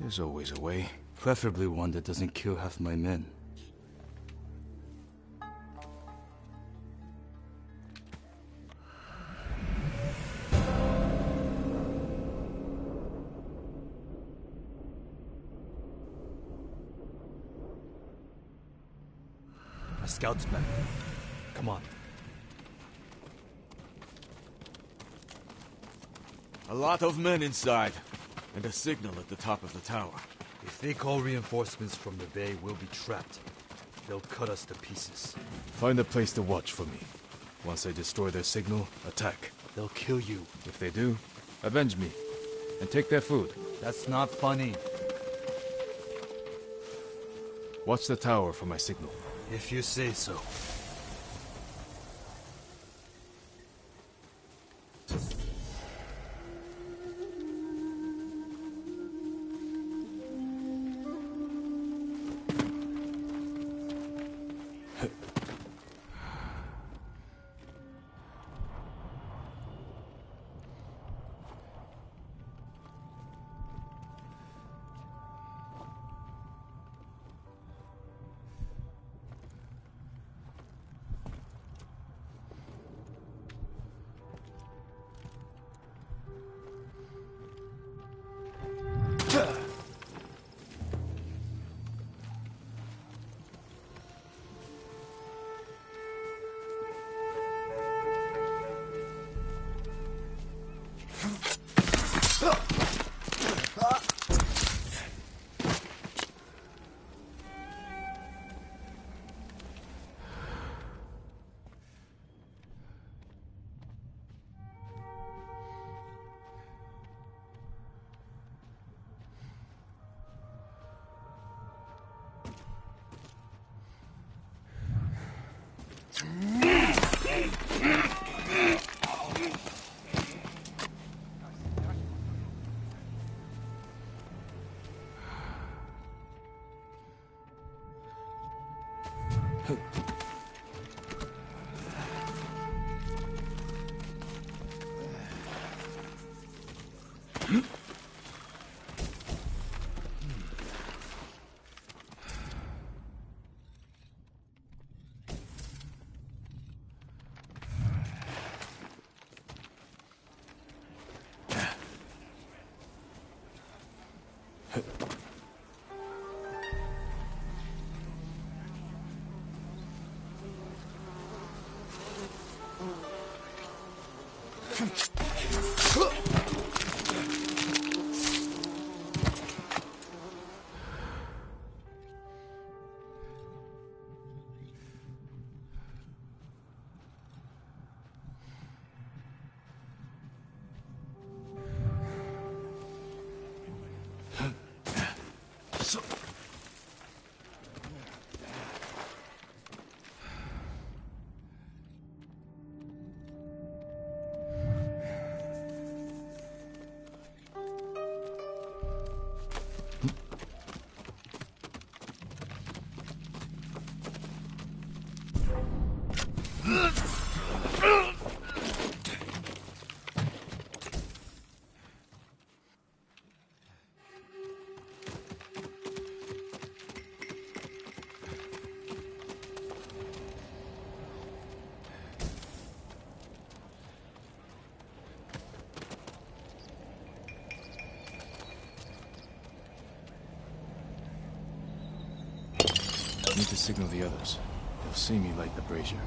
There's always a way. Preferably one that doesn't kill half my men. A. Come on. A lot of men inside, and a signal at the top of the tower. If they call reinforcements from the bay, we'll be trapped. They'll cut us to pieces. Find a place to watch for me. Once they destroy their signal, attack. They'll kill you. If they do, avenge me. And take their food. That's not funny. Watch the tower for my signal. If you say so. 哼。Need to signal the others. They'll see me light the brazier.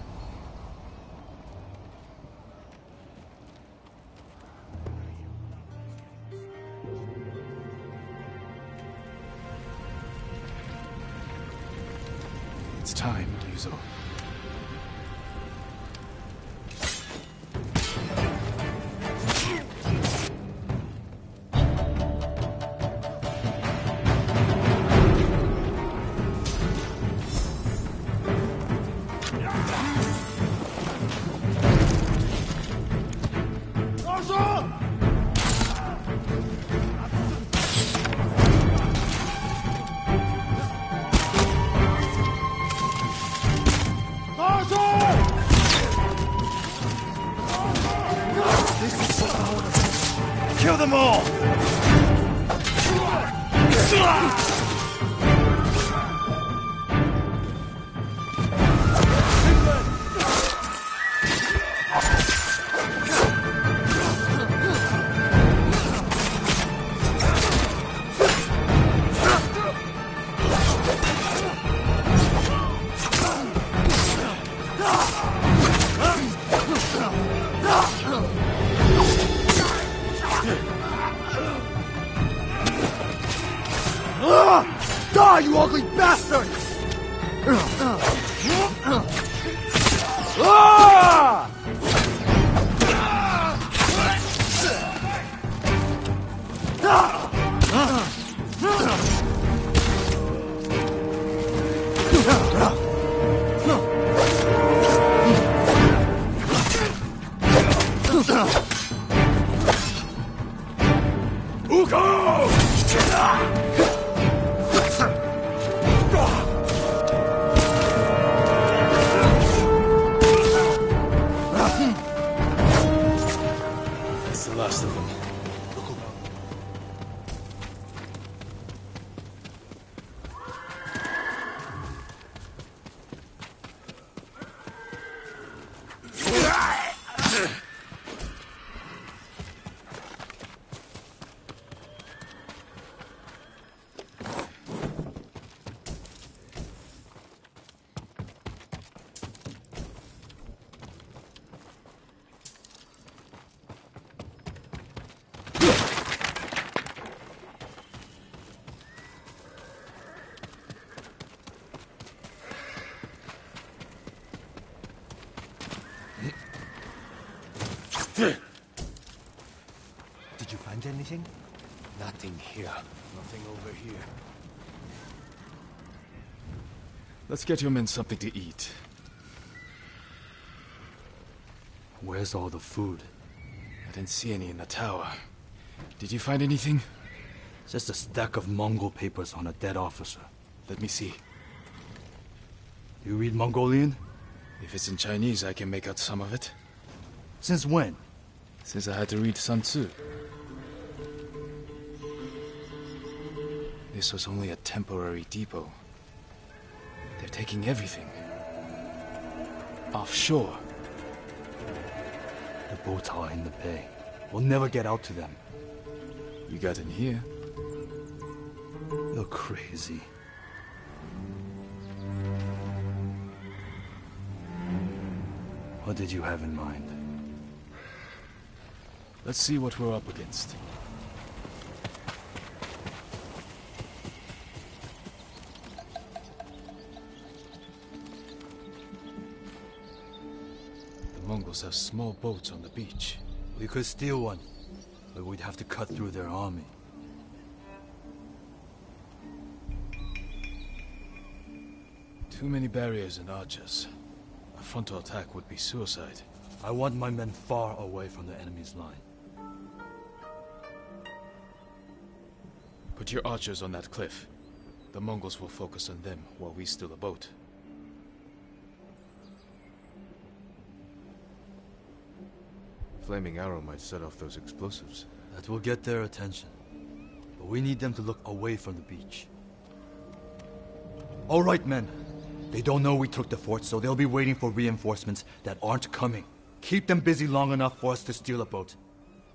Let's get your men something to eat. Where's all the food? I didn't see any in the tower. Did you find anything? Just a stack of Mongol papers on a dead officer. Let me see. You read Mongolian? If it's in Chinese, I can make out some of it. Since when? Since I had to read Sun Tzu. This was only a temporary depot. They're taking everything. Offshore. The boats are in the bay. We'll never get out to them. You got in here. You're crazy. What did you have in mind? Let's see what we're up against. Have small boats on the beach. We could steal one, but we'd have to cut through their army. Too many barriers and archers. A frontal attack would be suicide. I want my men far away from the enemy's line. Put your archers on that cliff. The Mongols will focus on them while we steal a boat. Flaming arrow might set off those explosives. That will get their attention. But we need them to look away from the beach. All right, men. They don't know we took the fort, so they'll be waiting for reinforcements that aren't coming. Keep them busy long enough for us to steal a boat.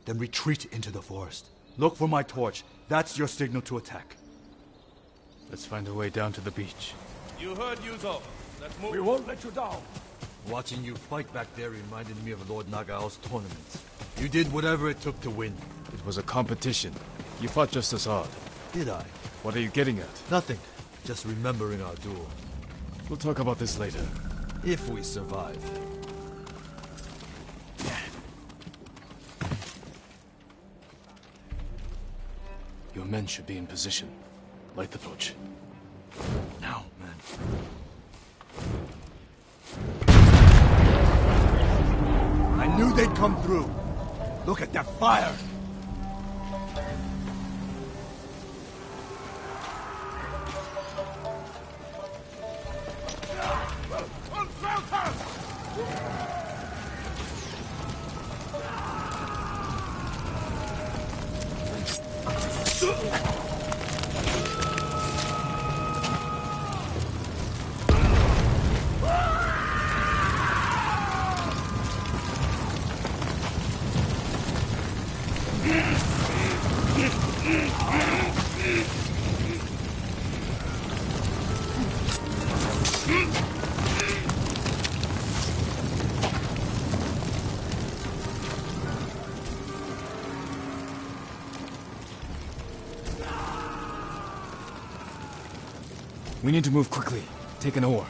Then retreat into the forest. Look for my torch. That's your signal to attack. Let's find a way down to the beach. You heard Ryuzo. Let's move. We won't let you down. Watching you fight back there reminded me of Lord Nagao's tournaments. You did whatever it took to win. It was a competition. You fought just as hard. Did I? What are you getting at? Nothing. Just remembering our duel. We'll talk about this later. If we survive. Your men should be in position. Light the torch. Come through. Look at that fire! We need to move quickly. Take an oar.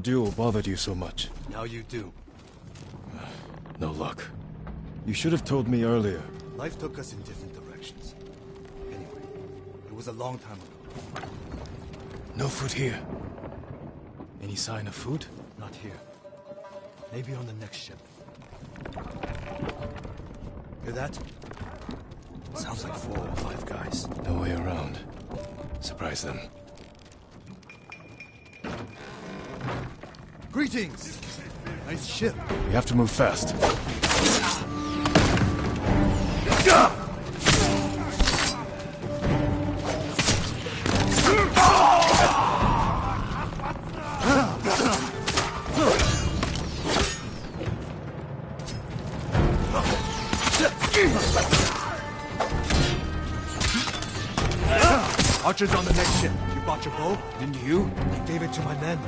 Duel bothered you so much. Now you do. No luck. You should have told me earlier. Life took us in different directions. Anyway, it was a long time ago. No food here. Any sign of food? Not here. Maybe on the next ship. Hear that? Sounds like four or five guys. No way around. Surprise them. Greetings! Nice ship. We have to move fast. Archers on the next ship. You bought your bow? Didn't you? I gave it to my men.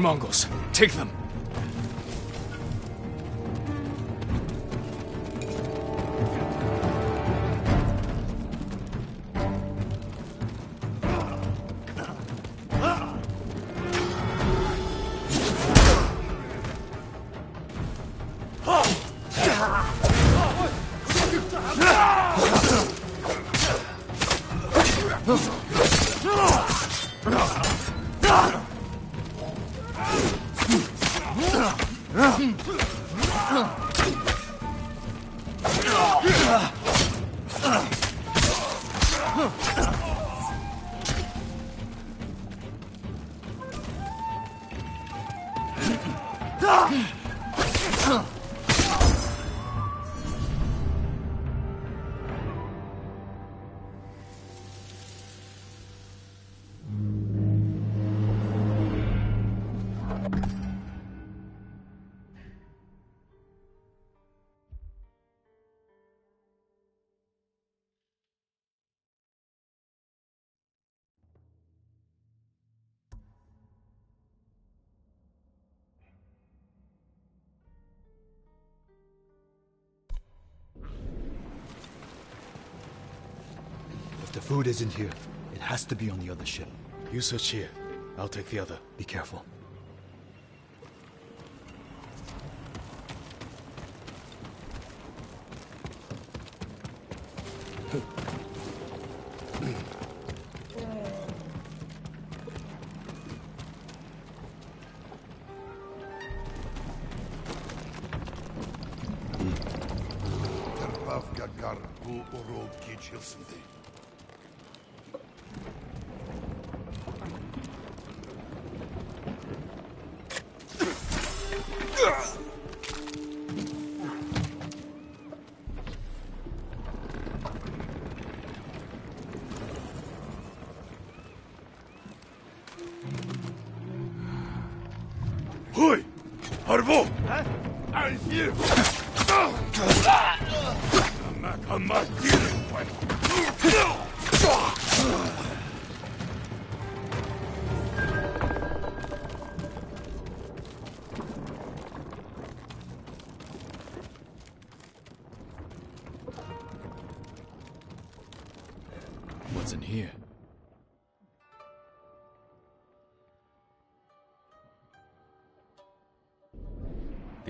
Mongols. Take them. If food isn't here, it has to be on the other ship. You search here. I'll take the other. Be careful.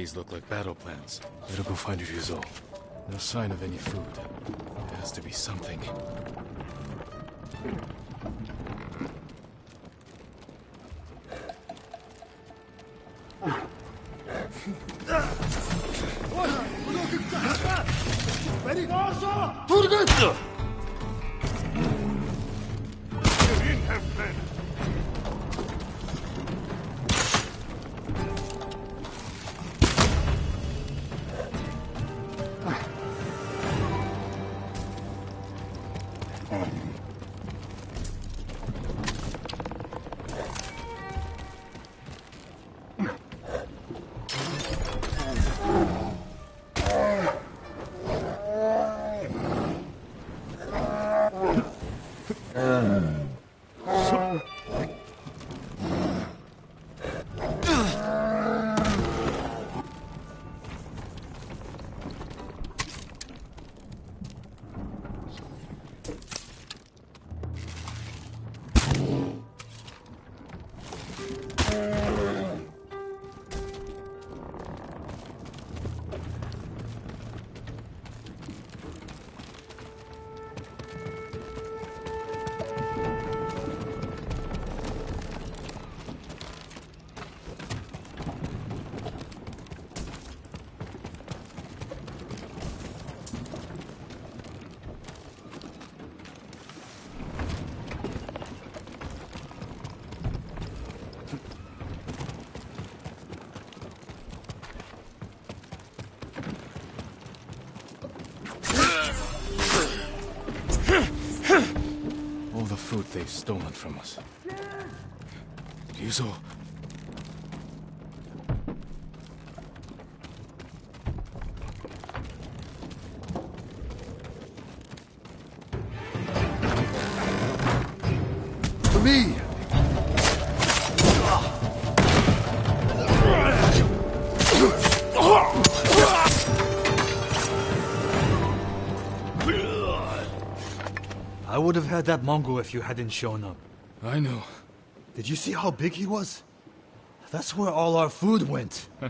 These look like battle plans. Better go find Ryuzo. No sign of any food. There has to be something. They've stolen from us. Ryuzo. To had that Mongol if you hadn't shown up. I know. Did you see how big he was? That's where all our food went.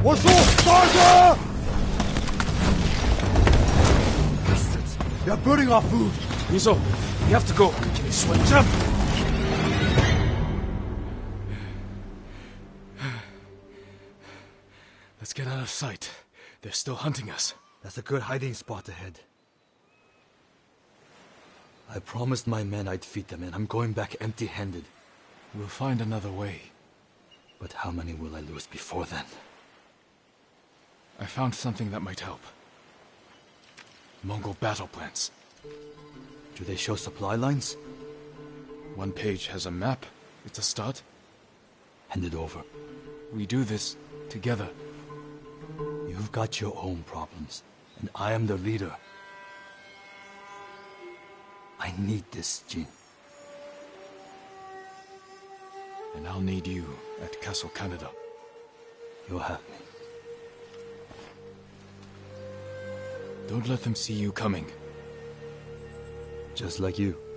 What's up, Sparta? Bastards! They're burning our food. Mizo, you have to go. Can you swim? Jump! Let's get out of sight. They're still hunting us. That's a good hiding spot ahead. I promised my men I'd feed them, and I'm going back empty-handed. We'll find another way. But how many will I lose before then? I found something that might help. Mongol battle plans. Do they show supply lines? One page has a map. It's a start. Hand it over. We do this together. You've got your own problems, and I am the leader. I need this, Jin. And I'll need you at Castle Kaneda. You'll have me. Don't let them see you coming. Just like you.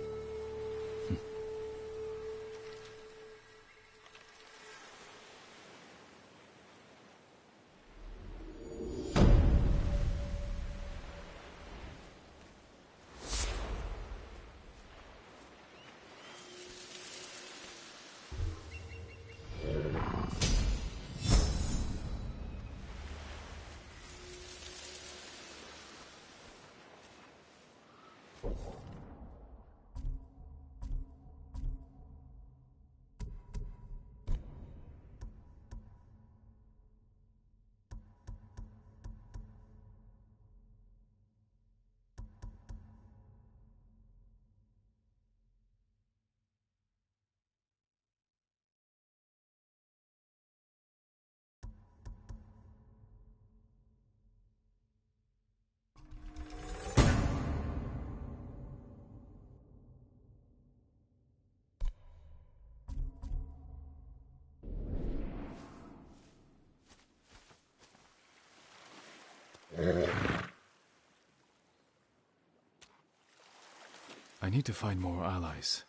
I need to find more allies.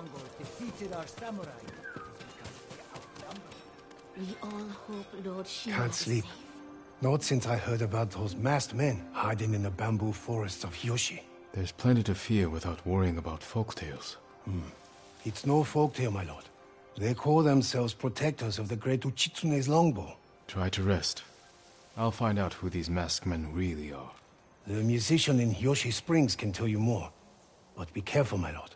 Mongols defeated our samurai We all hope Lord Shimura Can't sleep. safe. Not since I heard about those masked men hiding in the bamboo forests of Yoshi. There's plenty to fear without worrying about folk tales. Hmm. It's no folktale, my lord. They call themselves protectors of the great Uchitsune's longbow. Try to rest. I'll find out who these masked men really are. The musician in Yoshi Springs can tell you more. But be careful, my lord.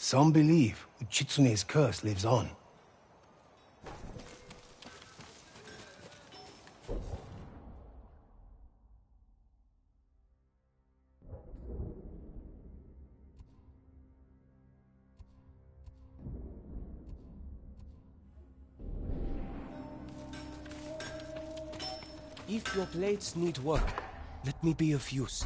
Some believe Uchitsune's curse lives on. If your blades need work, let me be of use.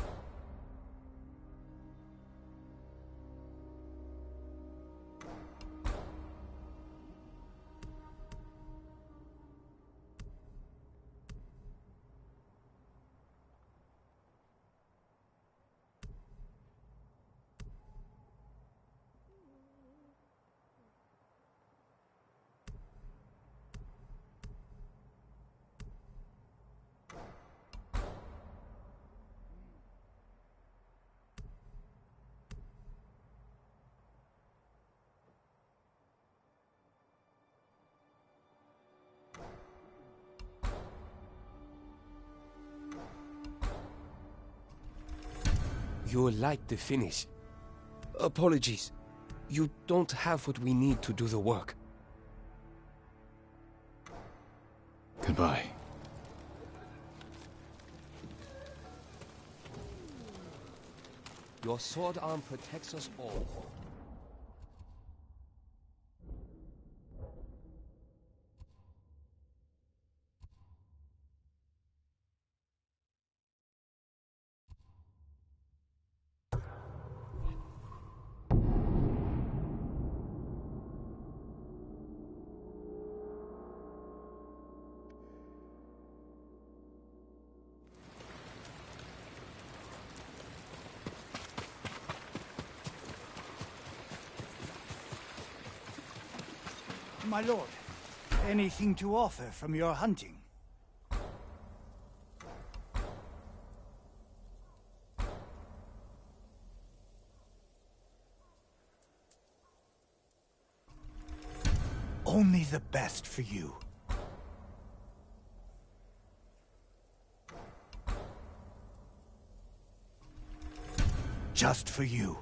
Like the finish. Apologies. You don't have what we need to do the work. Goodbye. Your sword arm protects us all. My lord, anything to offer from your hunting? Only the best for you. Just for you.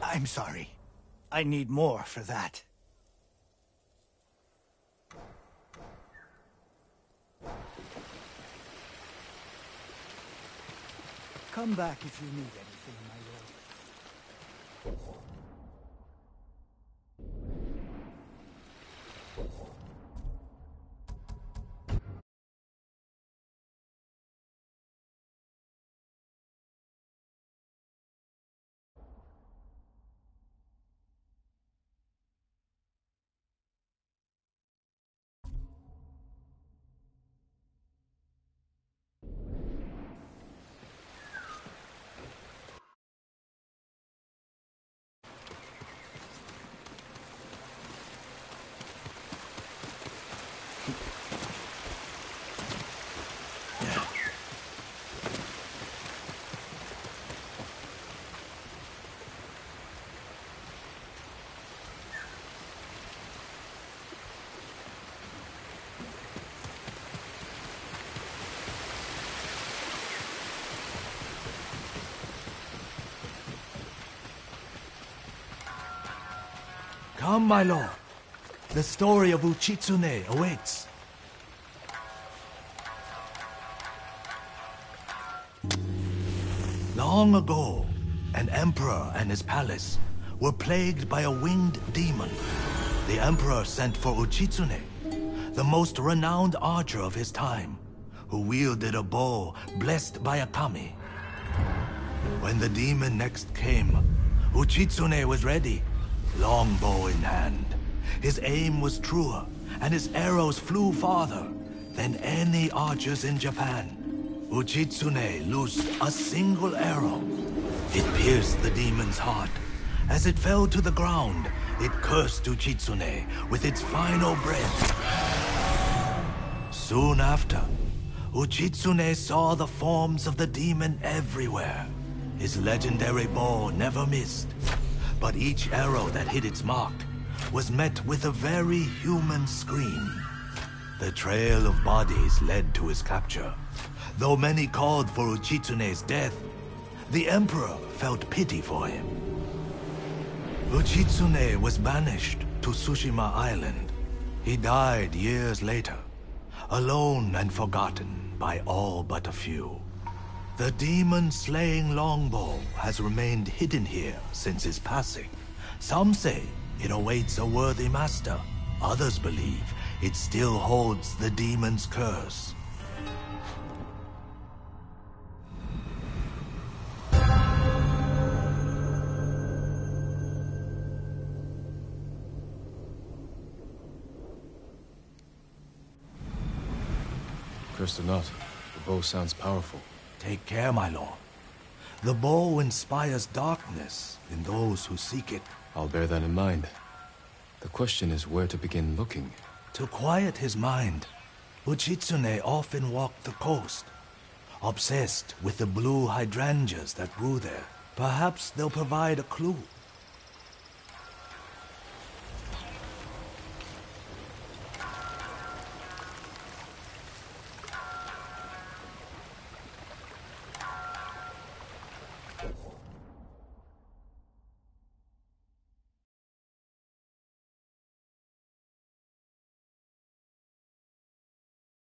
I'm sorry. I need more for that. Come back if you need anything, my lord. Come, my lord. The story of Uchitsune awaits. Long ago, an emperor and his palace were plagued by a winged demon. The emperor sent for Uchitsune, the most renowned archer of his time, who wielded a bow blessed by a kami. When the demon next came, Uchitsune was ready, longbow in hand. His aim was truer, and his arrows flew farther than any archers in Japan. Uchitsune loosed a single arrow. It pierced the demon's heart. As it fell to the ground, it cursed Uchitsune with its final breath. Soon after, Uchitsune saw the forms of the demon everywhere. His legendary bow never missed, but each arrow that hit its mark was met with a very human scream. The trail of bodies led to his capture. Though many called for Uchitsune's death, the Emperor felt pity for him. Uchitsune was banished to Tsushima Island. He died years later, alone and forgotten by all but a few. The demon-slaying longbow has remained hidden here since his passing. Some say it awaits a worthy master. Others believe it still holds the demon's curse. Cursed or not, the bow sounds powerful. Take care, my lord. The bow inspires darkness in those who seek it. I'll bear that in mind. The question is where to begin looking. To quiet his mind, Uchitsune often walked the coast, obsessed with the blue hydrangeas that grew there. Perhaps they'll provide a clue.